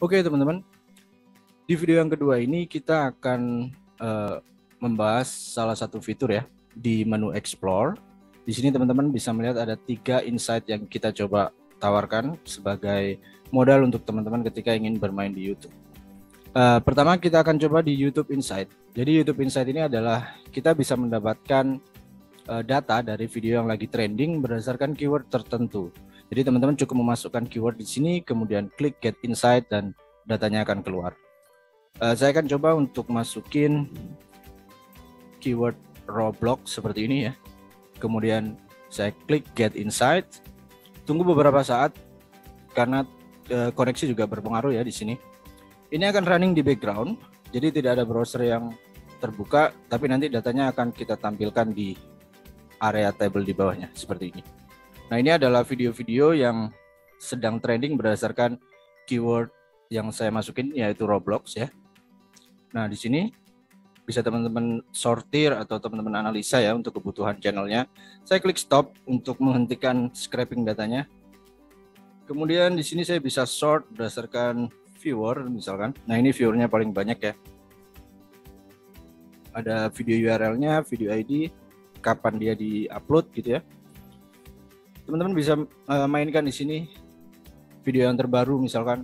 Oke teman-teman, di video yang kedua ini kita akan uh, membahas salah satu fitur ya di menu Explore. Di sini teman-teman bisa melihat ada tiga insight yang kita coba tawarkan sebagai modal untuk teman-teman ketika ingin bermain di YouTube. Uh, pertama kita akan coba di YouTube Insight. Jadi YouTube Insight ini adalah kita bisa mendapatkan uh, data dari video yang lagi trending berdasarkan keyword tertentu. Jadi teman-teman cukup memasukkan keyword di sini, kemudian klik Get Insight dan datanya akan keluar. Uh, saya akan coba untuk masukin keyword Roblox seperti ini ya. Kemudian saya klik Get Insight. Tunggu beberapa saat karena uh, koneksi juga berpengaruh ya di sini. Ini akan running di background, jadi tidak ada browser yang terbuka, tapi nanti datanya akan kita tampilkan di area table di bawahnya seperti ini. Nah, ini adalah video-video yang sedang trending berdasarkan keyword yang saya masukin yaitu Roblox ya. Nah, di sini bisa teman-teman sortir atau teman-teman analisa ya untuk kebutuhan channelnya. Saya klik stop untuk menghentikan scraping datanya. Kemudian di sini saya bisa sort berdasarkan viewer misalkan. Nah, ini viewernya paling banyak ya. Ada video URL-nya, video ID, kapan dia di-upload gitu ya teman-teman bisa uh, mainkan di sini video yang terbaru misalkan.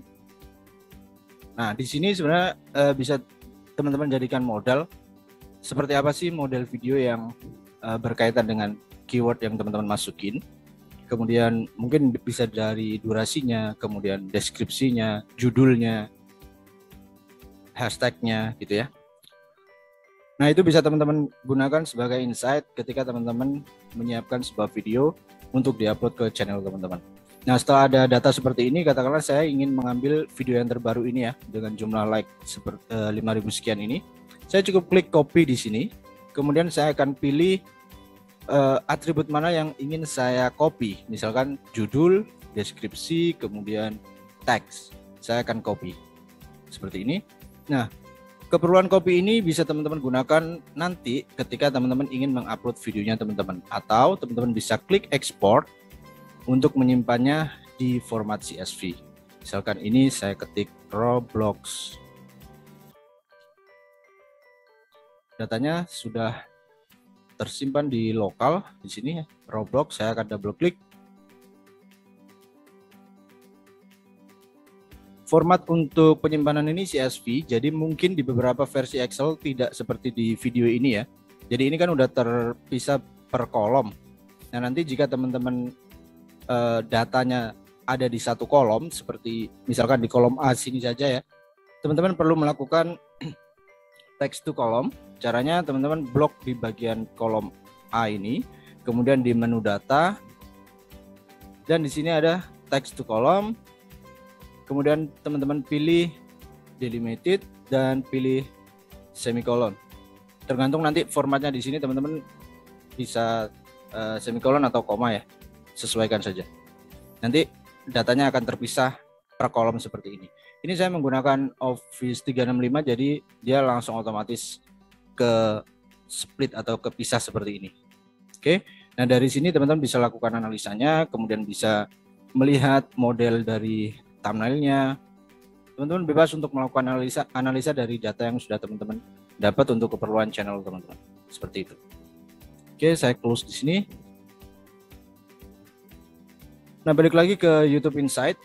Nah, di sini sebenarnya uh, bisa teman-teman jadikan modal seperti apa sih model video yang uh, berkaitan dengan keyword yang teman-teman masukin. Kemudian mungkin bisa dari durasinya, kemudian deskripsinya, judulnya, hashtagnya gitu ya. Nah itu bisa teman-teman gunakan sebagai insight ketika teman-teman menyiapkan sebuah video untuk diupload ke channel teman-teman. Nah setelah ada data seperti ini, katakanlah saya ingin mengambil video yang terbaru ini ya dengan jumlah like seperti uh, 5000 sekian ini. Saya cukup klik copy di sini, kemudian saya akan pilih uh, atribut mana yang ingin saya copy, misalkan judul, deskripsi, kemudian teks. Saya akan copy seperti ini. Nah, keperluan copy ini bisa teman-teman gunakan nanti ketika teman-teman ingin mengupload videonya teman-teman atau teman-teman bisa klik export untuk menyimpannya di format CSV. Misalkan ini saya ketik Roblox. Datanya sudah tersimpan di lokal di sini ya. Roblox saya akan double klik Format untuk penyimpanan ini CSV, jadi mungkin di beberapa versi Excel tidak seperti di video ini ya. Jadi ini kan udah terpisah per kolom. Nah nanti jika teman-teman uh, datanya ada di satu kolom, seperti misalkan di kolom A sini saja ya, teman-teman perlu melakukan text to kolom. Caranya teman-teman blok di bagian kolom A ini, kemudian di menu data, dan di sini ada text to kolom, Kemudian teman-teman pilih delimited dan pilih semicolon. Tergantung nanti formatnya di sini teman-teman bisa uh, semicolon atau koma ya. Sesuaikan saja. Nanti datanya akan terpisah per kolom seperti ini. Ini saya menggunakan Office 365 jadi dia langsung otomatis ke split atau kepisah seperti ini. Oke. Nah, dari sini teman-teman bisa lakukan analisanya, kemudian bisa melihat model dari thumbnailnya. Teman-teman bebas untuk melakukan analisa analisa dari data yang sudah teman-teman dapat untuk keperluan channel teman-teman. Seperti itu. Oke, saya close di sini. Nah, balik lagi ke YouTube Insight.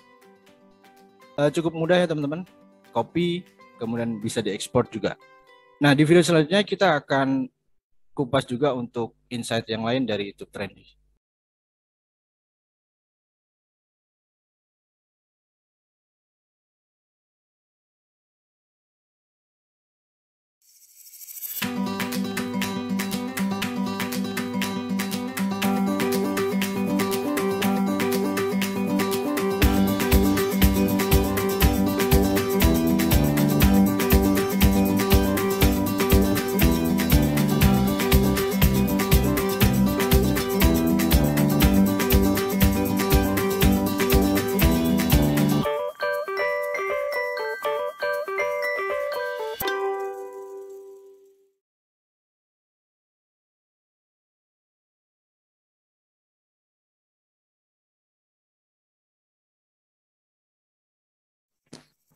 Uh, cukup mudah ya teman-teman. Copy, kemudian bisa diekspor juga. Nah, di video selanjutnya kita akan kupas juga untuk insight yang lain dari YouTube Trendy.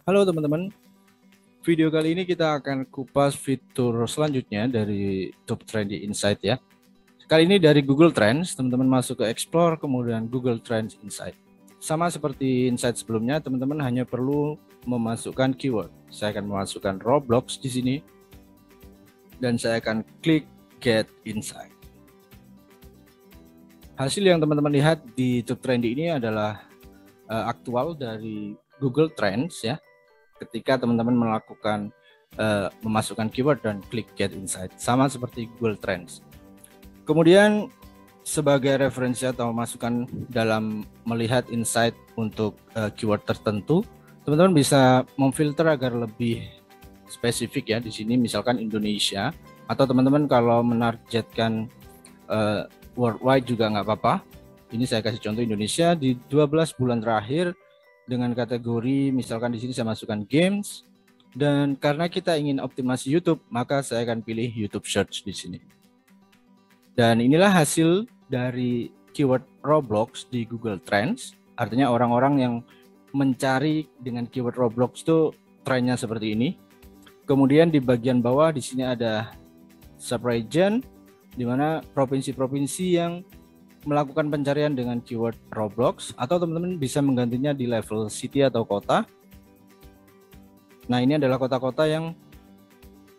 Halo teman-teman, video kali ini kita akan kupas fitur selanjutnya dari Top Trendy Insight ya. Kali ini dari Google Trends, teman-teman masuk ke Explore, kemudian Google Trends Insight. Sama seperti Insight sebelumnya, teman-teman hanya perlu memasukkan keyword. Saya akan memasukkan Roblox di sini, dan saya akan klik Get Insight. Hasil yang teman-teman lihat di Top Trendy ini adalah uh, aktual dari Google Trends ya ketika teman-teman melakukan uh, memasukkan keyword dan klik get insight sama seperti Google Trends. Kemudian sebagai referensi atau masukan dalam melihat insight untuk uh, keyword tertentu, teman-teman bisa memfilter agar lebih spesifik ya di sini misalkan Indonesia atau teman-teman kalau menargetkan uh, worldwide juga nggak apa-apa. Ini saya kasih contoh Indonesia di 12 bulan terakhir dengan kategori misalkan di sini saya masukkan games dan karena kita ingin optimasi YouTube maka saya akan pilih YouTube search di sini. Dan inilah hasil dari keyword Roblox di Google Trends. Artinya orang-orang yang mencari dengan keyword Roblox itu trennya seperti ini. Kemudian di bagian bawah di sini ada subregion di mana provinsi-provinsi yang melakukan pencarian dengan keyword Roblox atau teman-teman bisa menggantinya di level city atau kota. Nah, ini adalah kota-kota yang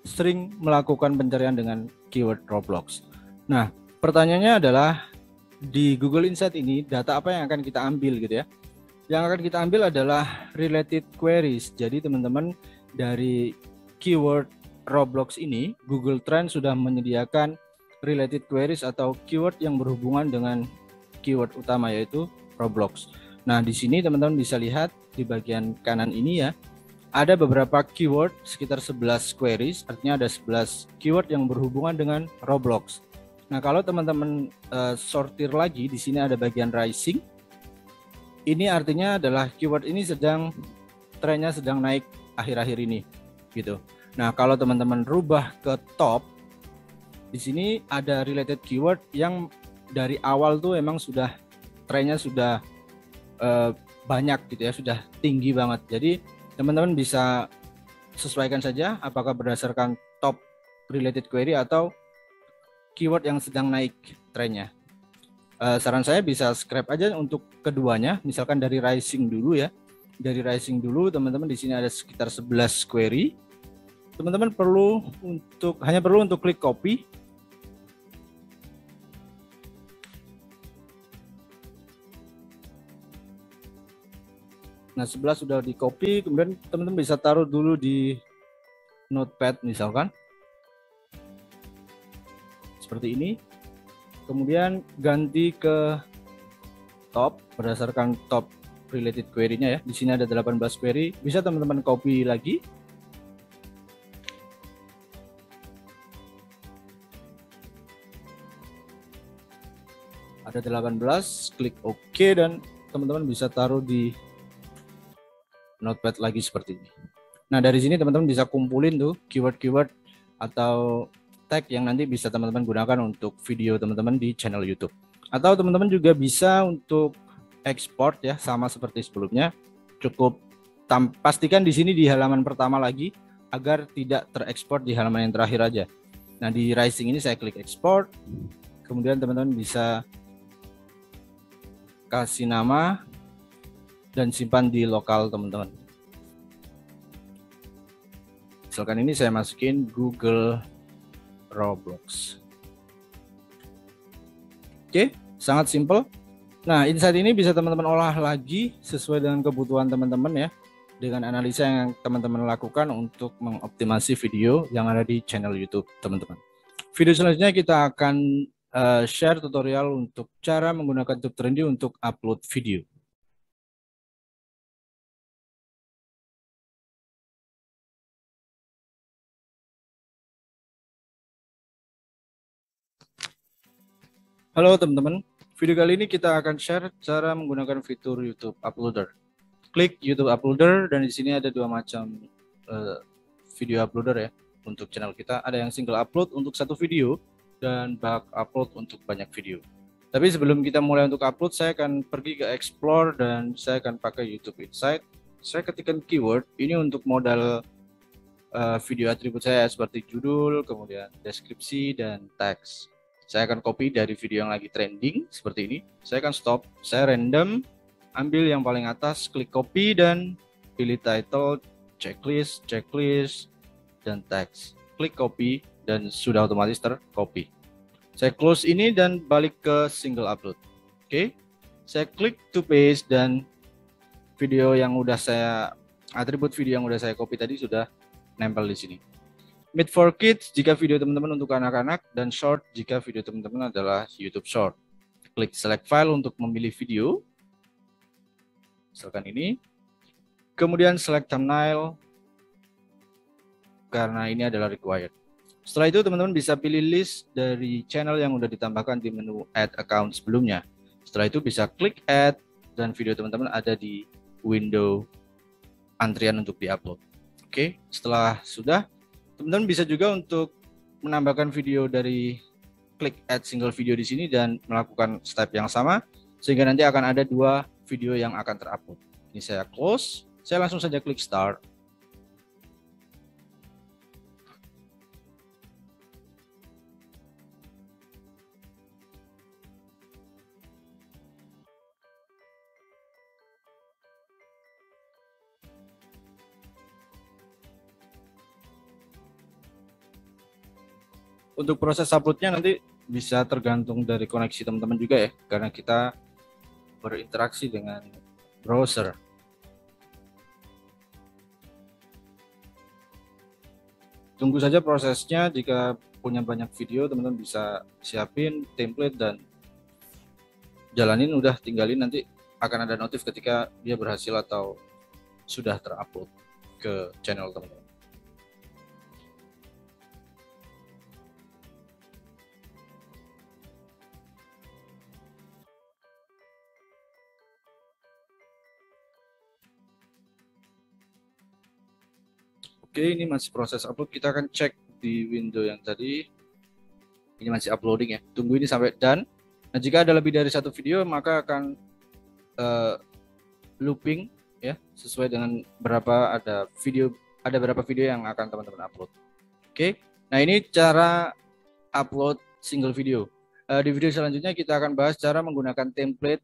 sering melakukan pencarian dengan keyword Roblox. Nah, pertanyaannya adalah di Google Insight ini data apa yang akan kita ambil gitu ya? Yang akan kita ambil adalah related queries. Jadi teman-teman dari keyword Roblox ini Google Trends sudah menyediakan related queries atau keyword yang berhubungan dengan keyword utama yaitu Roblox. Nah, di sini teman-teman bisa lihat di bagian kanan ini ya, ada beberapa keyword sekitar 11 queries, artinya ada 11 keyword yang berhubungan dengan Roblox. Nah, kalau teman-teman uh, sortir lagi di sini ada bagian rising. Ini artinya adalah keyword ini sedang trennya sedang naik akhir-akhir ini gitu. Nah, kalau teman-teman rubah ke top di sini ada related keyword yang dari awal tuh emang sudah trennya sudah uh, banyak gitu ya, sudah tinggi banget. Jadi teman-teman bisa sesuaikan saja apakah berdasarkan top related query atau keyword yang sedang naik trennya. Uh, saran saya bisa scrap aja untuk keduanya, misalkan dari rising dulu ya. Dari rising dulu teman-teman di sini ada sekitar 11 query teman-teman perlu untuk hanya perlu untuk klik copy Nah, 11 sudah di copy, kemudian teman-teman bisa taruh dulu di notepad misalkan. Seperti ini. Kemudian ganti ke top berdasarkan top related query-nya ya. Di sini ada 18 query, bisa teman-teman copy lagi ada 18 klik OK dan teman-teman bisa taruh di notepad lagi seperti ini. Nah dari sini teman-teman bisa kumpulin tuh keyword-keyword atau tag yang nanti bisa teman-teman gunakan untuk video teman-teman di channel YouTube. Atau teman-teman juga bisa untuk ekspor ya sama seperti sebelumnya. Cukup tam pastikan di sini di halaman pertama lagi agar tidak terekspor di halaman yang terakhir aja. Nah di rising ini saya klik export. Kemudian teman-teman bisa kasih nama dan simpan di lokal teman-teman. Misalkan ini saya masukin Google Roblox. Oke, sangat simple. Nah, insight ini bisa teman-teman olah lagi sesuai dengan kebutuhan teman-teman ya. Dengan analisa yang teman-teman lakukan untuk mengoptimasi video yang ada di channel YouTube teman-teman. Video selanjutnya kita akan uh, share tutorial untuk cara menggunakan Tube Trendy untuk upload video. Halo teman-teman, video kali ini kita akan share cara menggunakan fitur YouTube Uploader. Klik YouTube Uploader dan di sini ada dua macam uh, video uploader ya untuk channel kita. Ada yang single upload untuk satu video dan bak upload untuk banyak video. Tapi sebelum kita mulai untuk upload, saya akan pergi ke Explore dan saya akan pakai YouTube Insight. saya ketikkan keyword ini untuk modal uh, video atribut saya seperti judul, kemudian deskripsi dan teks. Saya akan copy dari video yang lagi trending seperti ini. Saya akan stop, saya random, ambil yang paling atas, klik copy dan pilih title, checklist, checklist, dan teks. Klik copy dan sudah otomatis tercopy. Saya close ini dan balik ke single upload. Oke, okay. saya klik to paste dan video yang udah saya atribut video yang udah saya copy tadi sudah nempel di sini. Mid for Kids jika video teman-teman untuk anak-anak dan Short jika video teman-teman adalah YouTube Short. Klik select file untuk memilih video. Misalkan ini. Kemudian select thumbnail karena ini adalah required. Setelah itu teman-teman bisa pilih list dari channel yang udah ditambahkan di menu add account sebelumnya. Setelah itu bisa klik add dan video teman-teman ada di window antrian untuk diupload. Oke, setelah sudah, teman-teman bisa juga untuk menambahkan video dari klik add single video di sini dan melakukan step yang sama sehingga nanti akan ada dua video yang akan terupload. Ini saya close, saya langsung saja klik start. Untuk proses uploadnya nanti bisa tergantung dari koneksi teman-teman juga ya. Karena kita berinteraksi dengan browser. Tunggu saja prosesnya. Jika punya banyak video teman-teman bisa siapin template dan jalanin. Udah tinggalin nanti akan ada notif ketika dia berhasil atau sudah terupload ke channel teman-teman Oke, ini masih proses upload. Kita akan cek di window yang tadi. Ini masih uploading ya. Tunggu ini sampai done. Nah, jika ada lebih dari satu video, maka akan uh, looping ya, sesuai dengan berapa ada video ada berapa video yang akan teman-teman upload. Oke. Nah, ini cara upload single video. Uh, di video selanjutnya kita akan bahas cara menggunakan template.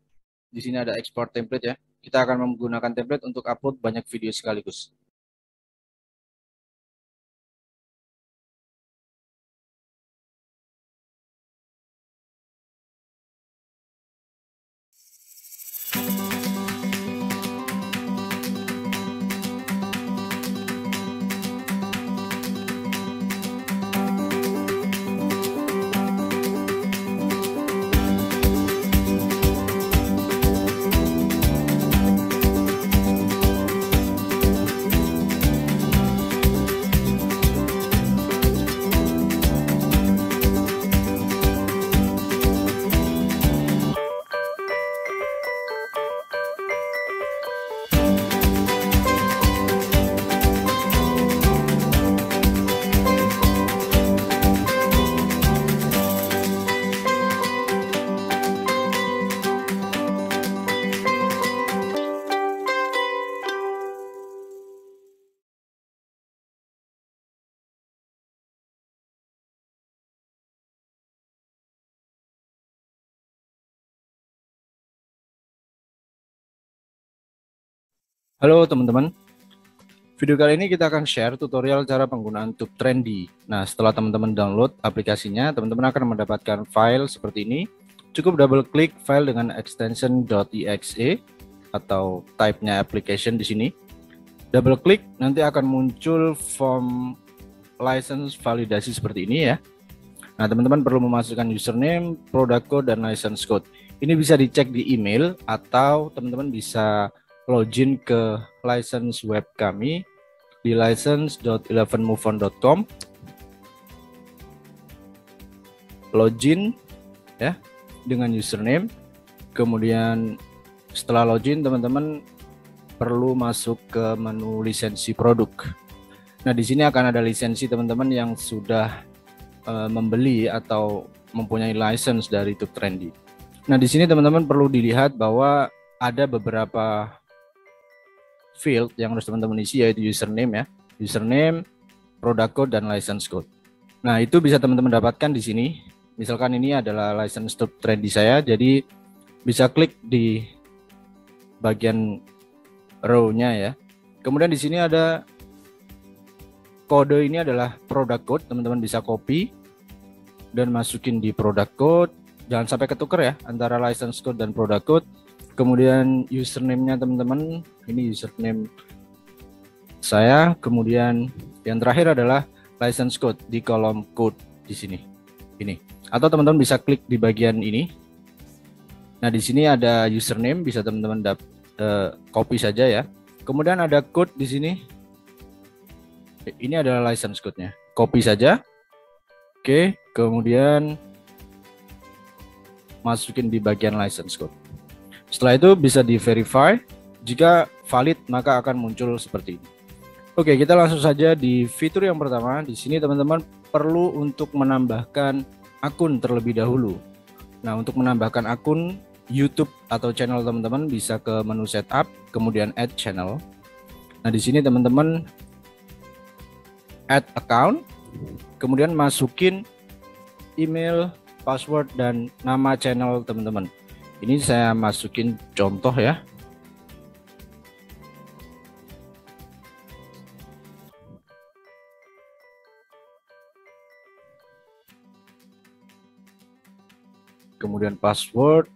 Di sini ada export template ya. Kita akan menggunakan template untuk upload banyak video sekaligus. Halo teman-teman, video kali ini kita akan share tutorial cara penggunaan Tube Trendy. Nah setelah teman-teman download aplikasinya, teman-teman akan mendapatkan file seperti ini. Cukup double klik file dengan extension .exe atau type-nya application di sini. Double klik nanti akan muncul form license validasi seperti ini ya. Nah teman-teman perlu memasukkan username, product code, dan license code. Ini bisa dicek di email atau teman-teman bisa login ke license web kami di license.11moveon.com login ya dengan username. Kemudian setelah login teman-teman perlu masuk ke menu lisensi produk. Nah di sini akan ada lisensi teman-teman yang sudah uh, membeli atau mempunyai license dari Tube Trendy nah di sini teman-teman perlu dilihat bahwa ada beberapa field yang harus teman-teman isi yaitu username ya. Username, product code dan license code. Nah, itu bisa teman-teman dapatkan di sini. Misalkan ini adalah license to trendy saya, jadi bisa klik di bagian row-nya ya. Kemudian di sini ada kode ini adalah product code, teman-teman bisa copy dan masukin di product code. Jangan sampai ketuker ya antara license code dan product code. Kemudian username-nya teman-teman, ini username saya. Kemudian yang terakhir adalah license code di kolom code di sini. Ini. Atau teman-teman bisa klik di bagian ini. Nah, di sini ada username bisa teman-teman dap uh, copy saja ya. Kemudian ada code di sini. Ini adalah license code-nya. Copy saja. Oke, kemudian masukin di bagian license code. Setelah itu bisa di verify. Jika valid maka akan muncul seperti ini. Oke, kita langsung saja di fitur yang pertama. Di sini teman-teman perlu untuk menambahkan akun terlebih dahulu. Nah, untuk menambahkan akun YouTube atau channel teman-teman bisa ke menu setup, kemudian add channel. Nah, di sini teman-teman add account, kemudian masukin email, password dan nama channel teman-teman. Ini saya masukin contoh ya. Kemudian password.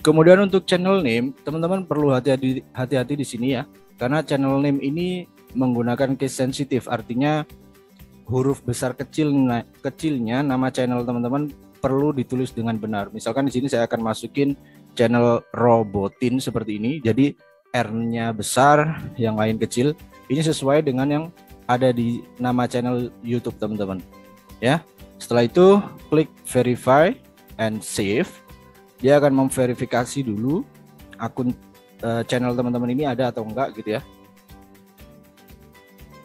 Kemudian untuk channel name, teman-teman perlu hati-hati di sini ya. Karena channel name ini menggunakan case sensitif, artinya huruf besar kecil kecilnya nama channel teman-teman perlu ditulis dengan benar. Misalkan di sini saya akan masukin channel robotin seperti ini. Jadi R-nya besar, yang lain kecil. Ini sesuai dengan yang ada di nama channel YouTube teman-teman. Ya. Setelah itu klik verify and save. Dia akan memverifikasi dulu akun uh, channel teman-teman ini ada atau enggak gitu ya.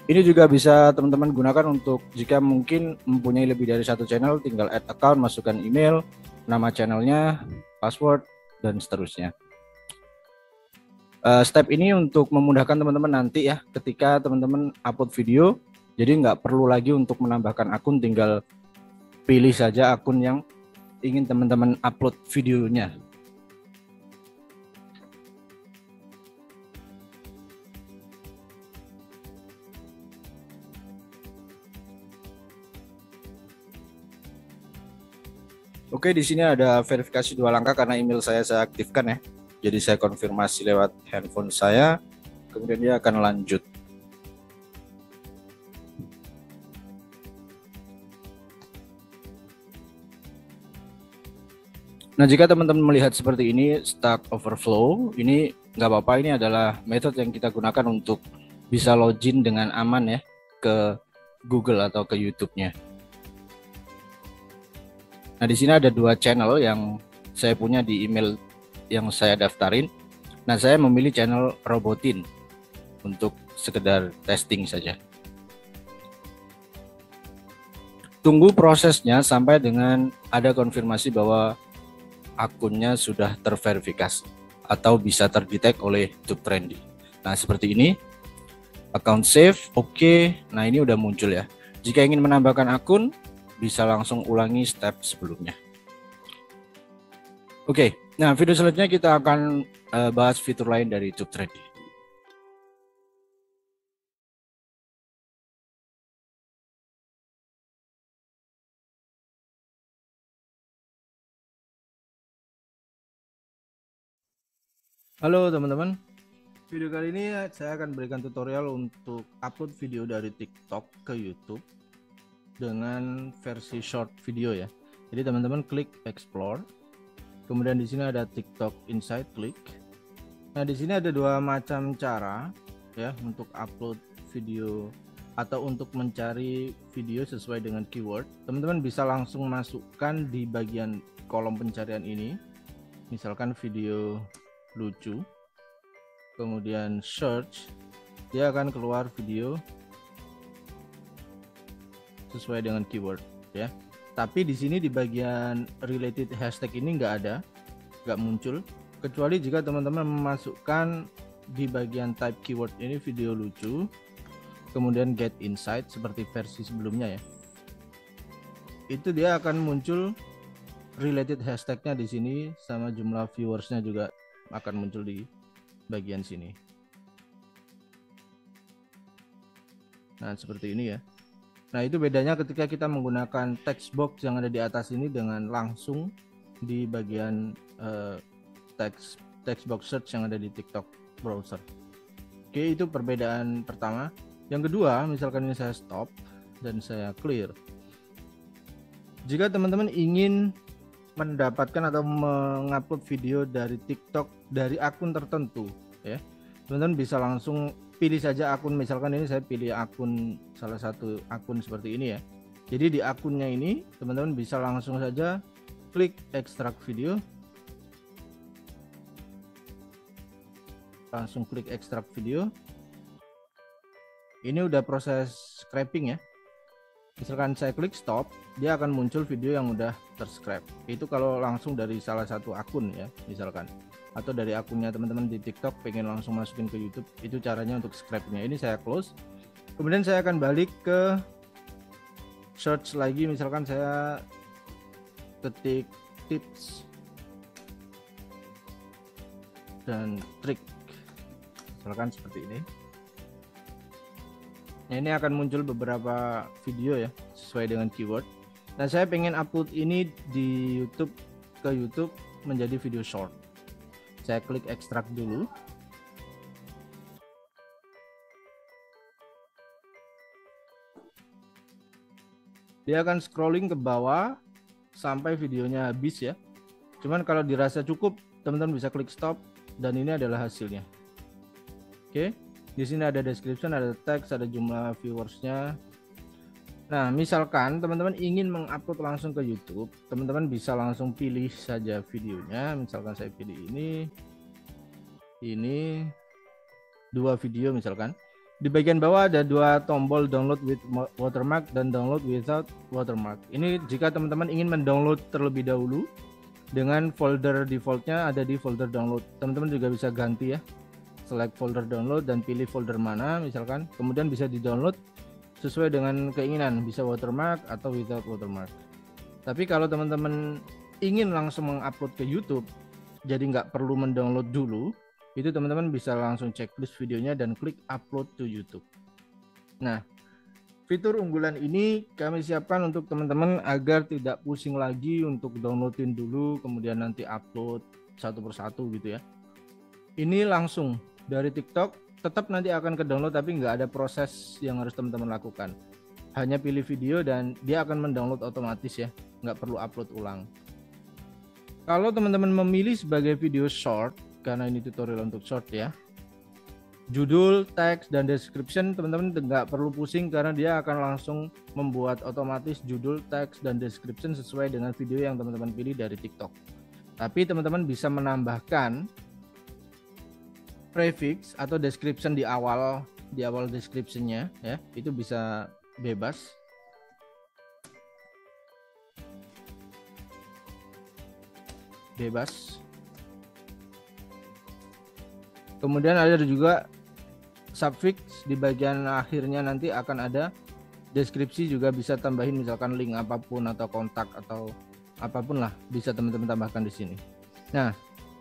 Ini juga bisa teman-teman gunakan untuk jika mungkin mempunyai lebih dari satu channel, tinggal add account, masukkan email, nama channelnya, password, dan seterusnya. Uh, step ini untuk memudahkan teman-teman nanti ya ketika teman-teman upload video, jadi nggak perlu lagi untuk menambahkan akun, tinggal pilih saja akun yang ingin teman-teman upload videonya. Oke, di sini ada verifikasi dua langkah karena email saya saya aktifkan ya. Jadi saya konfirmasi lewat handphone saya, kemudian dia akan lanjut. Nah, jika teman-teman melihat seperti ini, Stack Overflow, ini nggak apa-apa, ini adalah metode yang kita gunakan untuk bisa login dengan aman ya ke Google atau ke YouTube-nya. Nah, di sini ada dua channel yang saya punya di email yang saya daftarin. Nah, saya memilih channel Robotin untuk sekedar testing saja. Tunggu prosesnya sampai dengan ada konfirmasi bahwa akunnya sudah terverifikasi atau bisa terdetek oleh YouTube Trendy. Nah, seperti ini. Account save, oke. Okay. Nah, ini udah muncul ya. Jika ingin menambahkan akun, bisa langsung ulangi step sebelumnya. Oke, nah video selanjutnya kita akan uh, bahas fitur lain dari YouTube Trading. Halo teman-teman, video kali ini saya akan berikan tutorial untuk upload video dari TikTok ke YouTube dengan versi short video ya. Jadi teman-teman klik explore. Kemudian di sini ada TikTok Insight klik. Nah, di sini ada dua macam cara ya untuk upload video atau untuk mencari video sesuai dengan keyword. Teman-teman bisa langsung masukkan di bagian kolom pencarian ini. Misalkan video lucu. Kemudian search dia akan keluar video sesuai dengan keyword ya. Tapi di sini di bagian related hashtag ini nggak ada. nggak muncul kecuali jika teman-teman memasukkan di bagian type keyword ini video lucu kemudian get insight seperti versi sebelumnya ya itu dia akan muncul related hashtagnya di sini sama jumlah viewersnya juga akan muncul di bagian sini nah seperti ini ya nah itu bedanya ketika kita menggunakan text box yang ada di atas ini dengan langsung di bagian uh, text text box search yang ada di TikTok browser. Oke, itu perbedaan pertama. Yang kedua, misalkan ini saya stop dan saya clear. Jika teman-teman ingin mendapatkan atau mengupload video dari TikTok dari akun tertentu, ya, teman-teman bisa langsung pilih saja akun. Misalkan ini saya pilih akun salah satu akun seperti ini ya. Jadi di akunnya ini teman-teman bisa langsung saja klik ekstrak video. Langsung klik ekstrak video. Ini udah proses scraping ya. Misalkan saya klik stop dia akan muncul video yang udah terscrap. Itu kalau langsung dari salah satu akun ya misalkan atau dari akunnya teman-teman di TikTok pengen langsung masukin ke YouTube itu caranya untuk scrapnya. Ini saya close. Kemudian saya akan balik ke search lagi misalkan saya ketik tips dan trik. Misalkan seperti ini. Nah, ini akan muncul beberapa video ya sesuai dengan keyword. Nah saya pengen upload ini di YouTube ke YouTube menjadi video short saya klik ekstrak dulu dia akan scrolling ke bawah sampai videonya habis ya. Cuman kalau dirasa cukup, teman-teman bisa klik stop dan ini adalah hasilnya. Oke, di sini ada description, ada teks, ada jumlah viewersnya. Nah, misalkan teman-teman ingin mengupload langsung ke YouTube, teman-teman bisa langsung pilih saja videonya. Misalkan saya pilih ini, ini dua video misalkan. Di bagian bawah ada dua tombol download with watermark dan download without watermark. Ini jika teman-teman ingin mendownload terlebih dahulu dengan folder defaultnya ada di folder download. Teman-teman juga bisa ganti ya. Select folder download dan pilih folder mana misalkan. Kemudian bisa di-download sesuai dengan keinginan, bisa watermark atau without watermark. Tapi kalau teman-teman ingin langsung mengupload ke YouTube, jadi nggak perlu mendownload dulu, itu teman-teman bisa langsung checklist videonya dan klik upload to YouTube. Nah, fitur unggulan ini kami siapkan untuk teman-teman agar tidak pusing lagi untuk downloadin dulu kemudian nanti upload satu persatu gitu ya. Ini langsung dari TikTok tetap nanti akan ke download tapi nggak ada proses yang harus teman-teman lakukan. Hanya pilih video dan dia akan mendownload otomatis ya, nggak perlu upload ulang. Kalau teman-teman memilih sebagai video short, karena ini tutorial untuk short ya. Judul, teks, dan description teman-teman nggak perlu pusing karena dia akan langsung membuat otomatis judul, teks, dan description sesuai dengan video yang teman-teman pilih dari TikTok. Tapi teman-teman bisa menambahkan prefix atau description di awal di awal descriptionnya ya itu bisa bebas bebas Kemudian ada juga suffix di bagian akhirnya nanti akan ada deskripsi juga bisa tambahin misalkan link apa pun atau kontak atau apa pun lah bisa teman-teman tambahkan di sini. Nah,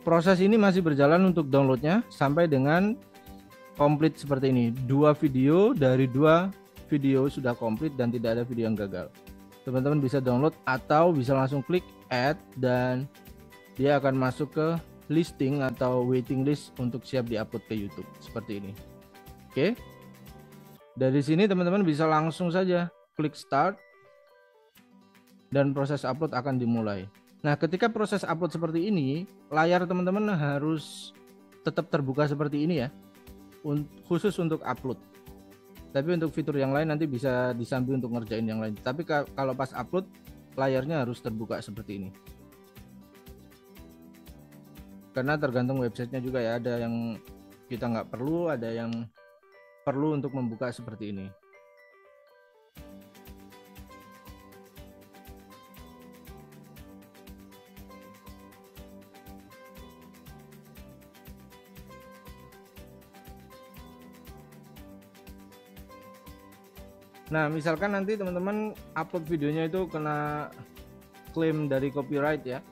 proses ini masih berjalan untuk downloadnya sampai dengan komplit seperti ini. Dua video dari dua video sudah komplit dan tidak ada video yang gagal. Teman-teman bisa download atau bisa langsung klik add dan dia akan masuk ke listing atau waiting list untuk siap diupload ke YouTube seperti ini. Oke. Dari sini teman-teman bisa langsung saja klik start dan proses upload akan dimulai. Nah, ketika proses upload seperti ini, layar teman-teman harus tetap terbuka seperti ini ya. Khusus untuk upload. Tapi untuk fitur yang lain nanti bisa disambil untuk ngerjain yang lain. Tapi kalau pas upload layarnya harus terbuka seperti ini karena tergantung websitenya juga ya ada yang kita nggak perlu ada yang perlu untuk membuka seperti ini Nah, misalkan nanti teman-teman upload videonya itu kena klaim dari copyright ya.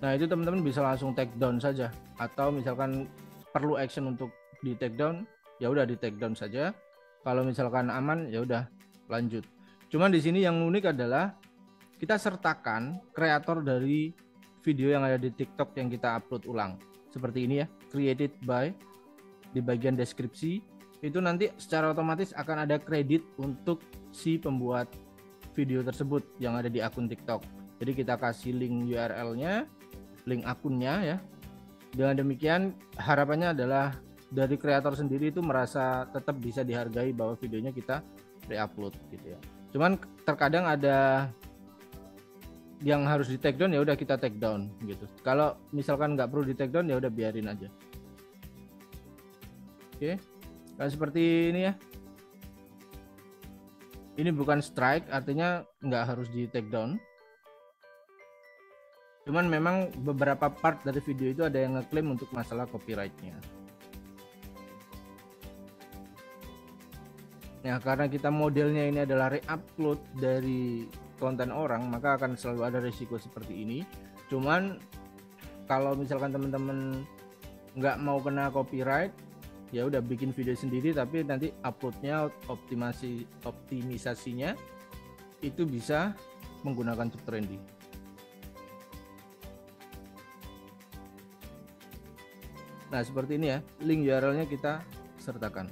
Nah, itu teman-teman bisa langsung take down saja atau misalkan perlu action untuk di take down, ya udah di take down saja. Kalau misalkan aman, ya udah lanjut. Cuman di sini yang unik adalah kita sertakan kreator dari video yang ada di TikTok yang kita upload ulang. Seperti ini ya, created by di bagian deskripsi itu nanti secara otomatis akan ada kredit untuk si pembuat video tersebut yang ada di akun TikTok. Jadi kita kasih link URL-nya, link akunnya ya. Dengan demikian harapannya adalah dari kreator sendiri itu merasa tetap bisa dihargai bahwa videonya kita re-upload gitu ya. Cuman terkadang ada yang harus di take down ya udah kita take down gitu. Kalau misalkan nggak perlu di take down ya udah biarin aja. Oke. Nah, seperti ini ya. Ini bukan strike, artinya nggak harus di take down. Cuman memang beberapa part dari video itu ada yang ngeklaim untuk masalah copyrightnya. Nah, karena kita modelnya ini adalah re-upload dari konten orang, maka akan selalu ada risiko seperti ini. Cuman kalau misalkan teman-teman nggak mau kena copyright, ya udah bikin video sendiri tapi nanti uploadnya optimasi optimisasinya itu bisa menggunakan tube trendy nah seperti ini ya link URL nya kita sertakan.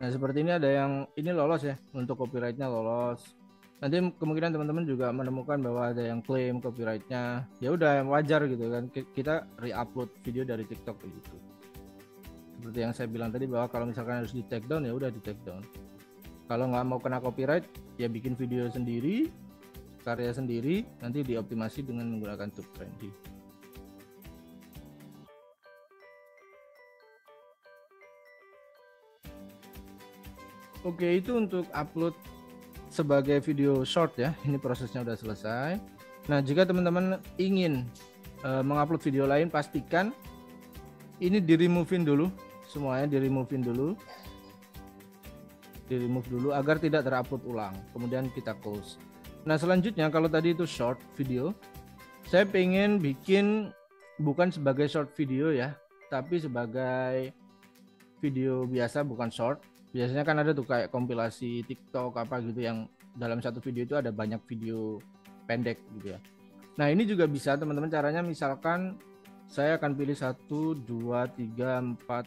Nah seperti ini ada yang ini lolos ya untuk copyrightnya lolos nanti kemungkinan teman-teman juga menemukan bahwa ada yang klaim copyrightnya. Ya udah wajar gitu kan. Kita re-upload video dari TikTok begitu. Seperti yang saya bilang tadi bahwa kalau misalkan harus di take down ya udah di take down. Kalau nggak mau kena copyright ya bikin video sendiri karya sendiri nanti dioptimasi dengan menggunakan tube trendy Oke itu untuk upload sebagai video short ya. Ini prosesnya sudah selesai. Nah, jika teman-teman ingin uh, mengupload video lain, pastikan ini di removein dulu, semuanya di removein dulu, di remove dulu agar tidak terupload ulang. Kemudian kita close. Nah, selanjutnya kalau tadi itu short video, saya pengen bikin bukan sebagai short video ya, tapi sebagai video biasa bukan short biasanya kan ada tuh kayak kompilasi TikTok apa gitu yang dalam satu video itu ada banyak video pendek gitu ya. Nah ini juga bisa teman-teman caranya misalkan saya akan pilih satu dua tiga empat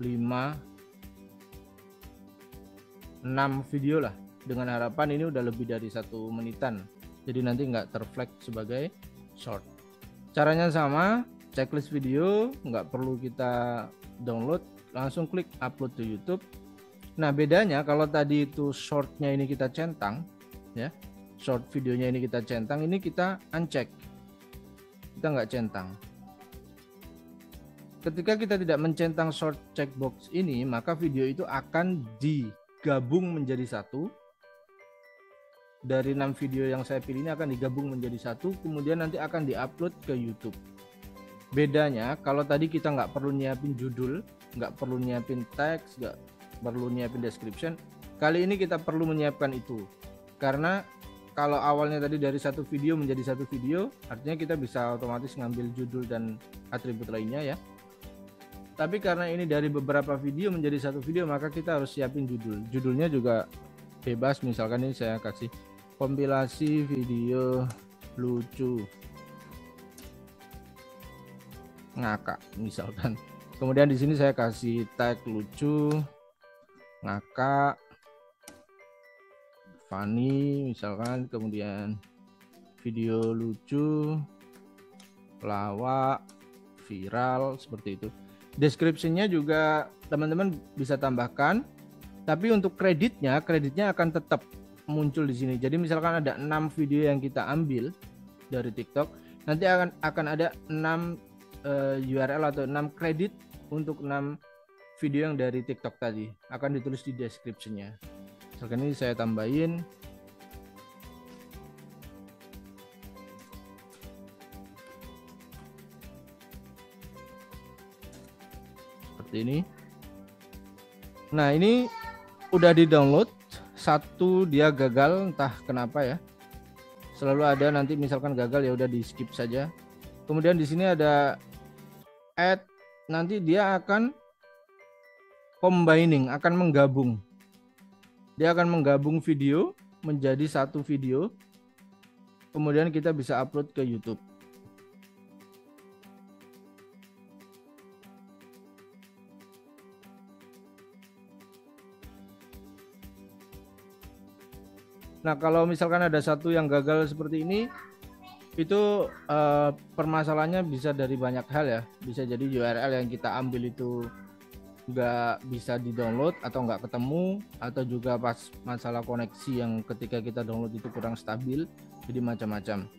lima enam video lah. Dengan harapan ini udah lebih dari satu menitan. Jadi nanti nggak terflag sebagai short. Caranya sama checklist video nggak perlu kita download langsung klik upload to YouTube Nah bedanya kalau tadi itu shortnya ini kita centang, ya short videonya ini kita centang, ini kita uncheck, kita nggak centang. Ketika kita tidak mencentang short checkbox ini, maka video itu akan digabung menjadi satu. Dari enam video yang saya pilih ini akan digabung menjadi satu, kemudian nanti akan diupload ke YouTube. Bedanya kalau tadi kita nggak perlu nyiapin judul, nggak perlu nyiapin teks, nggak perlu nyiapin description kali ini kita perlu menyiapkan itu. Karena kalau awalnya tadi dari satu video menjadi satu video artinya kita bisa otomatis ngambil judul dan atribut lainnya ya. Tapi karena ini dari beberapa video menjadi satu video maka kita harus siapin judul. Judulnya juga bebas misalkan ini saya kasih kompilasi video lucu. Ngakak misalkan. Kemudian di sini saya kasih tag lucu ngakak funny misalkan kemudian video lucu lawak viral seperti itu. Deskripsinya juga teman-teman bisa tambahkan tapi untuk kreditnya kreditnya akan tetap muncul di sini. Jadi misalkan ada enam video yang kita ambil dari TikTok nanti akan akan ada enam uh, eh, URL atau enam kredit untuk enam video yang dari TikTok tadi akan ditulis di deskripsinya. Misalkan ini saya tambahin seperti ini. Nah, ini udah di-download. Satu dia gagal entah kenapa ya. Selalu ada nanti misalkan gagal ya udah di-skip saja. Kemudian di sini ada add nanti dia akan combining, akan menggabung. Dia akan menggabung video menjadi satu video. Kemudian kita bisa upload ke YouTube. Nah, kalau misalkan ada satu yang gagal seperti ini, itu uh, permasalahannya bisa dari banyak hal ya. Bisa jadi URL yang kita ambil itu nggak bisa di-download atau nggak ketemu atau juga pas masalah koneksi yang ketika kita download itu kurang stabil jadi macam-macam.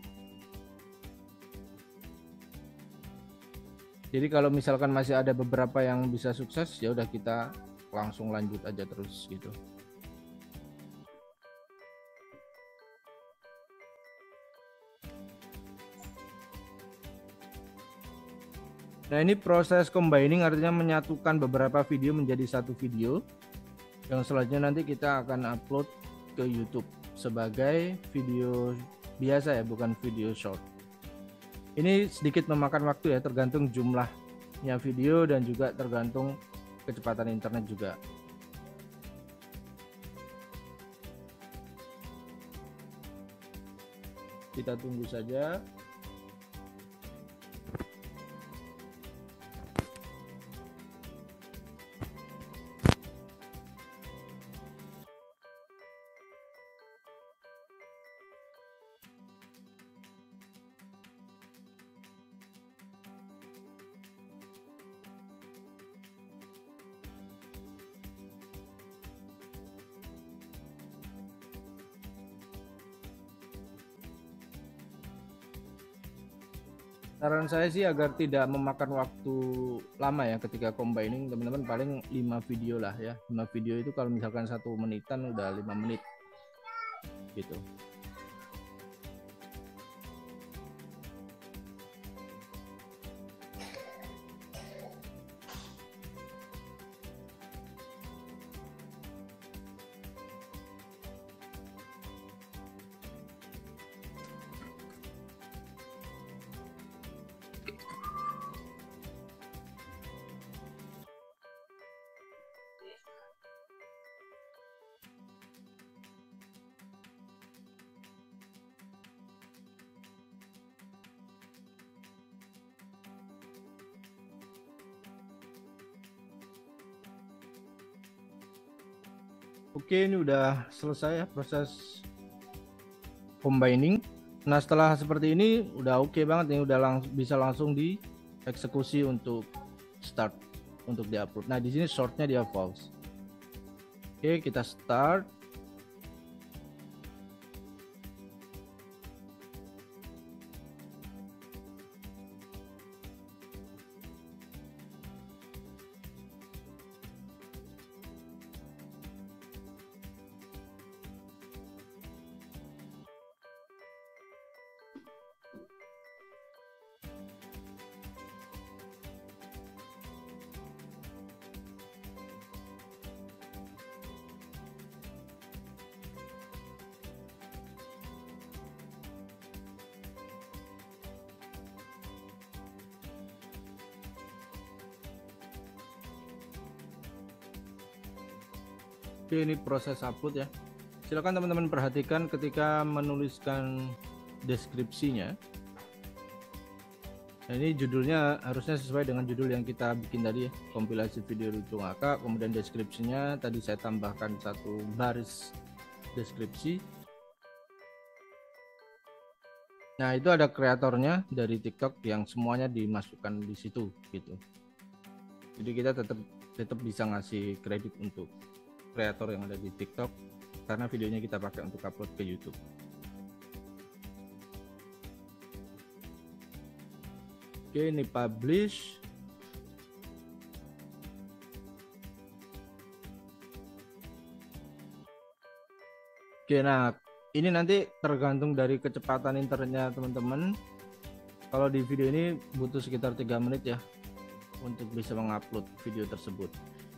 Jadi kalau misalkan masih ada beberapa yang bisa sukses ya udah kita langsung lanjut aja terus gitu Nah ini proses combining artinya menyatukan beberapa video menjadi satu video yang selanjutnya nanti kita akan upload ke YouTube sebagai video biasa ya bukan video short. Ini sedikit memakan waktu ya tergantung jumlahnya video dan juga tergantung kecepatan internet juga. Kita tunggu saja. Saran saya sih agar tidak memakan waktu lama ya ketika combining teman-teman paling 5 video lah ya. 5 video itu kalau misalkan satu menitan udah 5 menit. Gitu Oke, ini udah selesai ya proses combining. Nah, setelah seperti ini udah oke okay banget ini udah lang bisa langsung dieksekusi untuk start untuk diupload. Nah, di sini shortnya dia false. Oke, kita start. Oke ini proses upload ya. Silakan teman-teman perhatikan ketika menuliskan deskripsinya. Nah ini judulnya harusnya sesuai dengan judul yang kita bikin tadi ya. Kompilasi video lucu ngakak kemudian deskripsinya. Tadi saya tambahkan satu baris deskripsi. Nah itu ada kreatornya dari TikTok yang semuanya dimasukkan di situ gitu. Jadi kita tetap tetap bisa ngasih kredit untuk kreator yang ada di TikTok karena videonya kita pakai untuk upload ke YouTube. Oke, ini publish. Oke, nah ini nanti tergantung dari kecepatan internetnya teman-teman. Kalau di video ini butuh sekitar tiga menit ya untuk bisa mengupload video tersebut.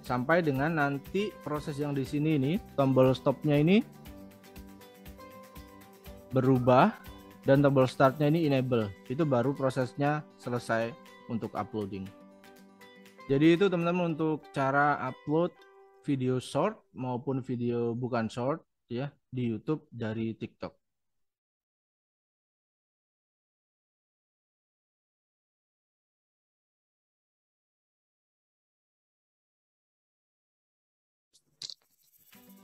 Sampai dengan nanti proses yang di sini ini tombol stopnya ini berubah dan tombol startnya ini enable. Itu baru prosesnya selesai untuk uploading. Jadi itu teman-teman untuk cara upload video short maupun video bukan short ya di YouTube dari TikTok.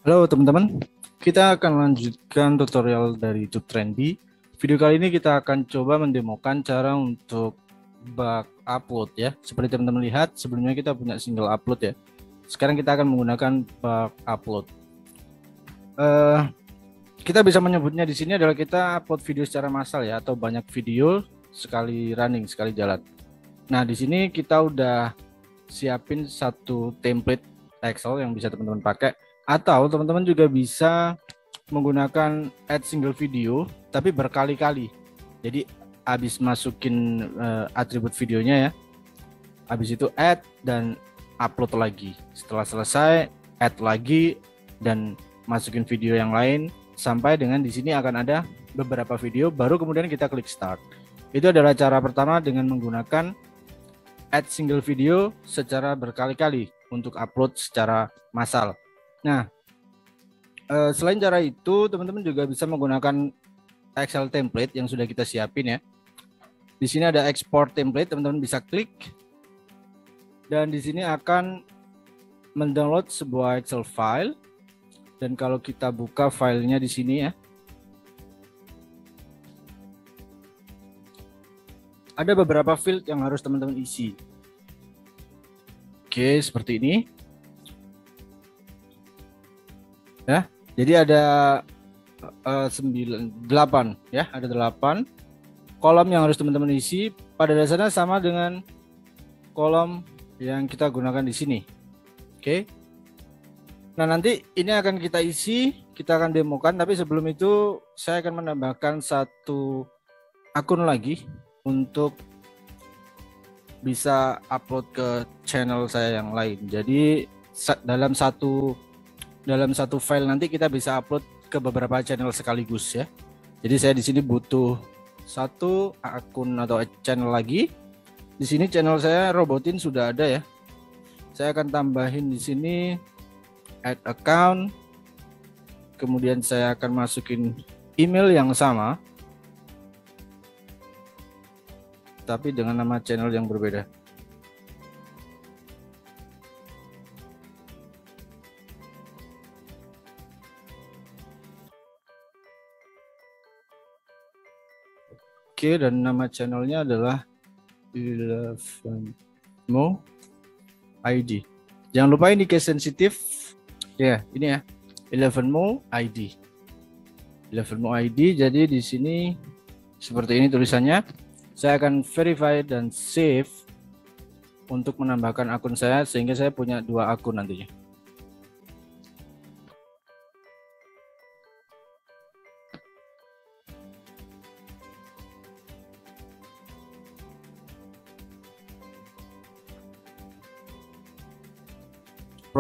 Halo teman-teman, kita akan lanjutkan tutorial dari YouTube Trendy. Video kali ini kita akan coba mendemokan cara untuk bug upload ya. Seperti teman-teman lihat, sebelumnya kita punya single upload ya. Sekarang kita akan menggunakan bug upload. Uh, kita bisa menyebutnya di sini adalah kita upload video secara massal ya, atau banyak video sekali running, sekali jalan. Nah, di sini kita udah siapin satu template Excel yang bisa teman-teman pakai atau teman-teman juga bisa menggunakan add single video tapi berkali-kali. Jadi habis masukin uh, atribut videonya ya. Habis itu add dan upload lagi. Setelah selesai add lagi dan masukin video yang lain sampai dengan di sini akan ada beberapa video baru kemudian kita klik start. Itu adalah cara pertama dengan menggunakan add single video secara berkali-kali untuk upload secara massal. Nah, uh, selain cara itu, teman-teman juga bisa menggunakan Excel template yang sudah kita siapin ya. Di sini ada export template, teman-teman bisa klik. Dan di sini akan mendownload sebuah Excel file. Dan kalau kita buka filenya di sini ya. Ada beberapa field yang harus teman-teman isi. Oke, seperti ini. Ya. Jadi ada uh, sembilan delapan ya ada delapan. Kolom yang harus teman-teman isi pada dasarnya sama dengan kolom yang kita gunakan di sini. Oke. Okay. nah nanti ini akan kita isi kita akan demokan tapi sebelum itu saya akan menambahkan satu akun lagi untuk bisa upload ke channel saya yang lain. Jadi dalam satu dalam satu file nanti kita bisa upload ke beberapa channel sekaligus ya. Jadi saya di sini butuh satu akun atau channel lagi. Di sini channel saya Robotin sudah ada ya. Saya akan tambahin di sini add account. Kemudian saya akan masukin email yang sama. Tapi dengan nama channel yang berbeda. Oke, dan nama channelnya adalah Mo ID. Jangan lupa ini case sensitif. Ya, ini ya. Mo ID. Mo ID. Jadi di sini seperti ini tulisannya. Saya akan verify dan save untuk menambahkan akun saya sehingga saya punya dua akun nantinya.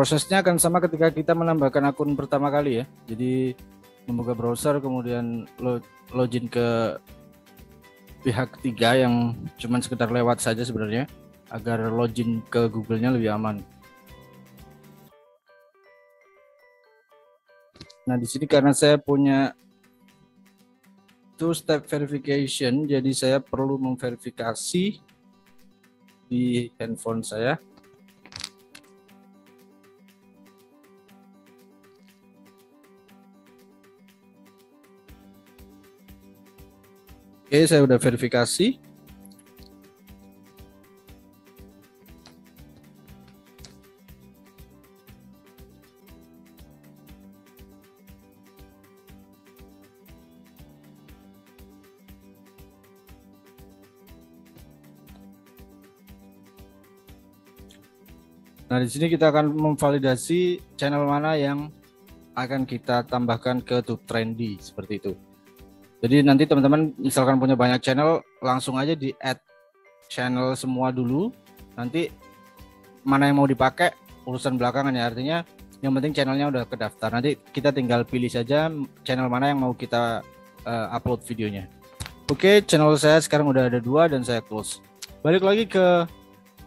Prosesnya akan sama ketika kita menambahkan akun pertama kali ya. Jadi membuka browser kemudian login ke pihak ketiga yang cuma sekedar lewat saja sebenarnya agar login ke Google-nya lebih aman. Nah, di sini karena saya punya two step verification, jadi saya perlu memverifikasi di handphone saya. Oke, saya udah verifikasi. Nah, di sini kita akan memvalidasi channel mana yang akan kita tambahkan ke Tube Trendy seperti itu. Jadi nanti teman-teman misalkan punya banyak channel, langsung aja di add channel semua dulu. Nanti mana yang mau dipakai urusan belakangan ya. Artinya yang penting channelnya udah kedaftar. Nanti kita tinggal pilih saja channel mana yang mau kita uh, upload videonya. Oke channel saya sekarang udah ada dua dan saya close. Balik lagi ke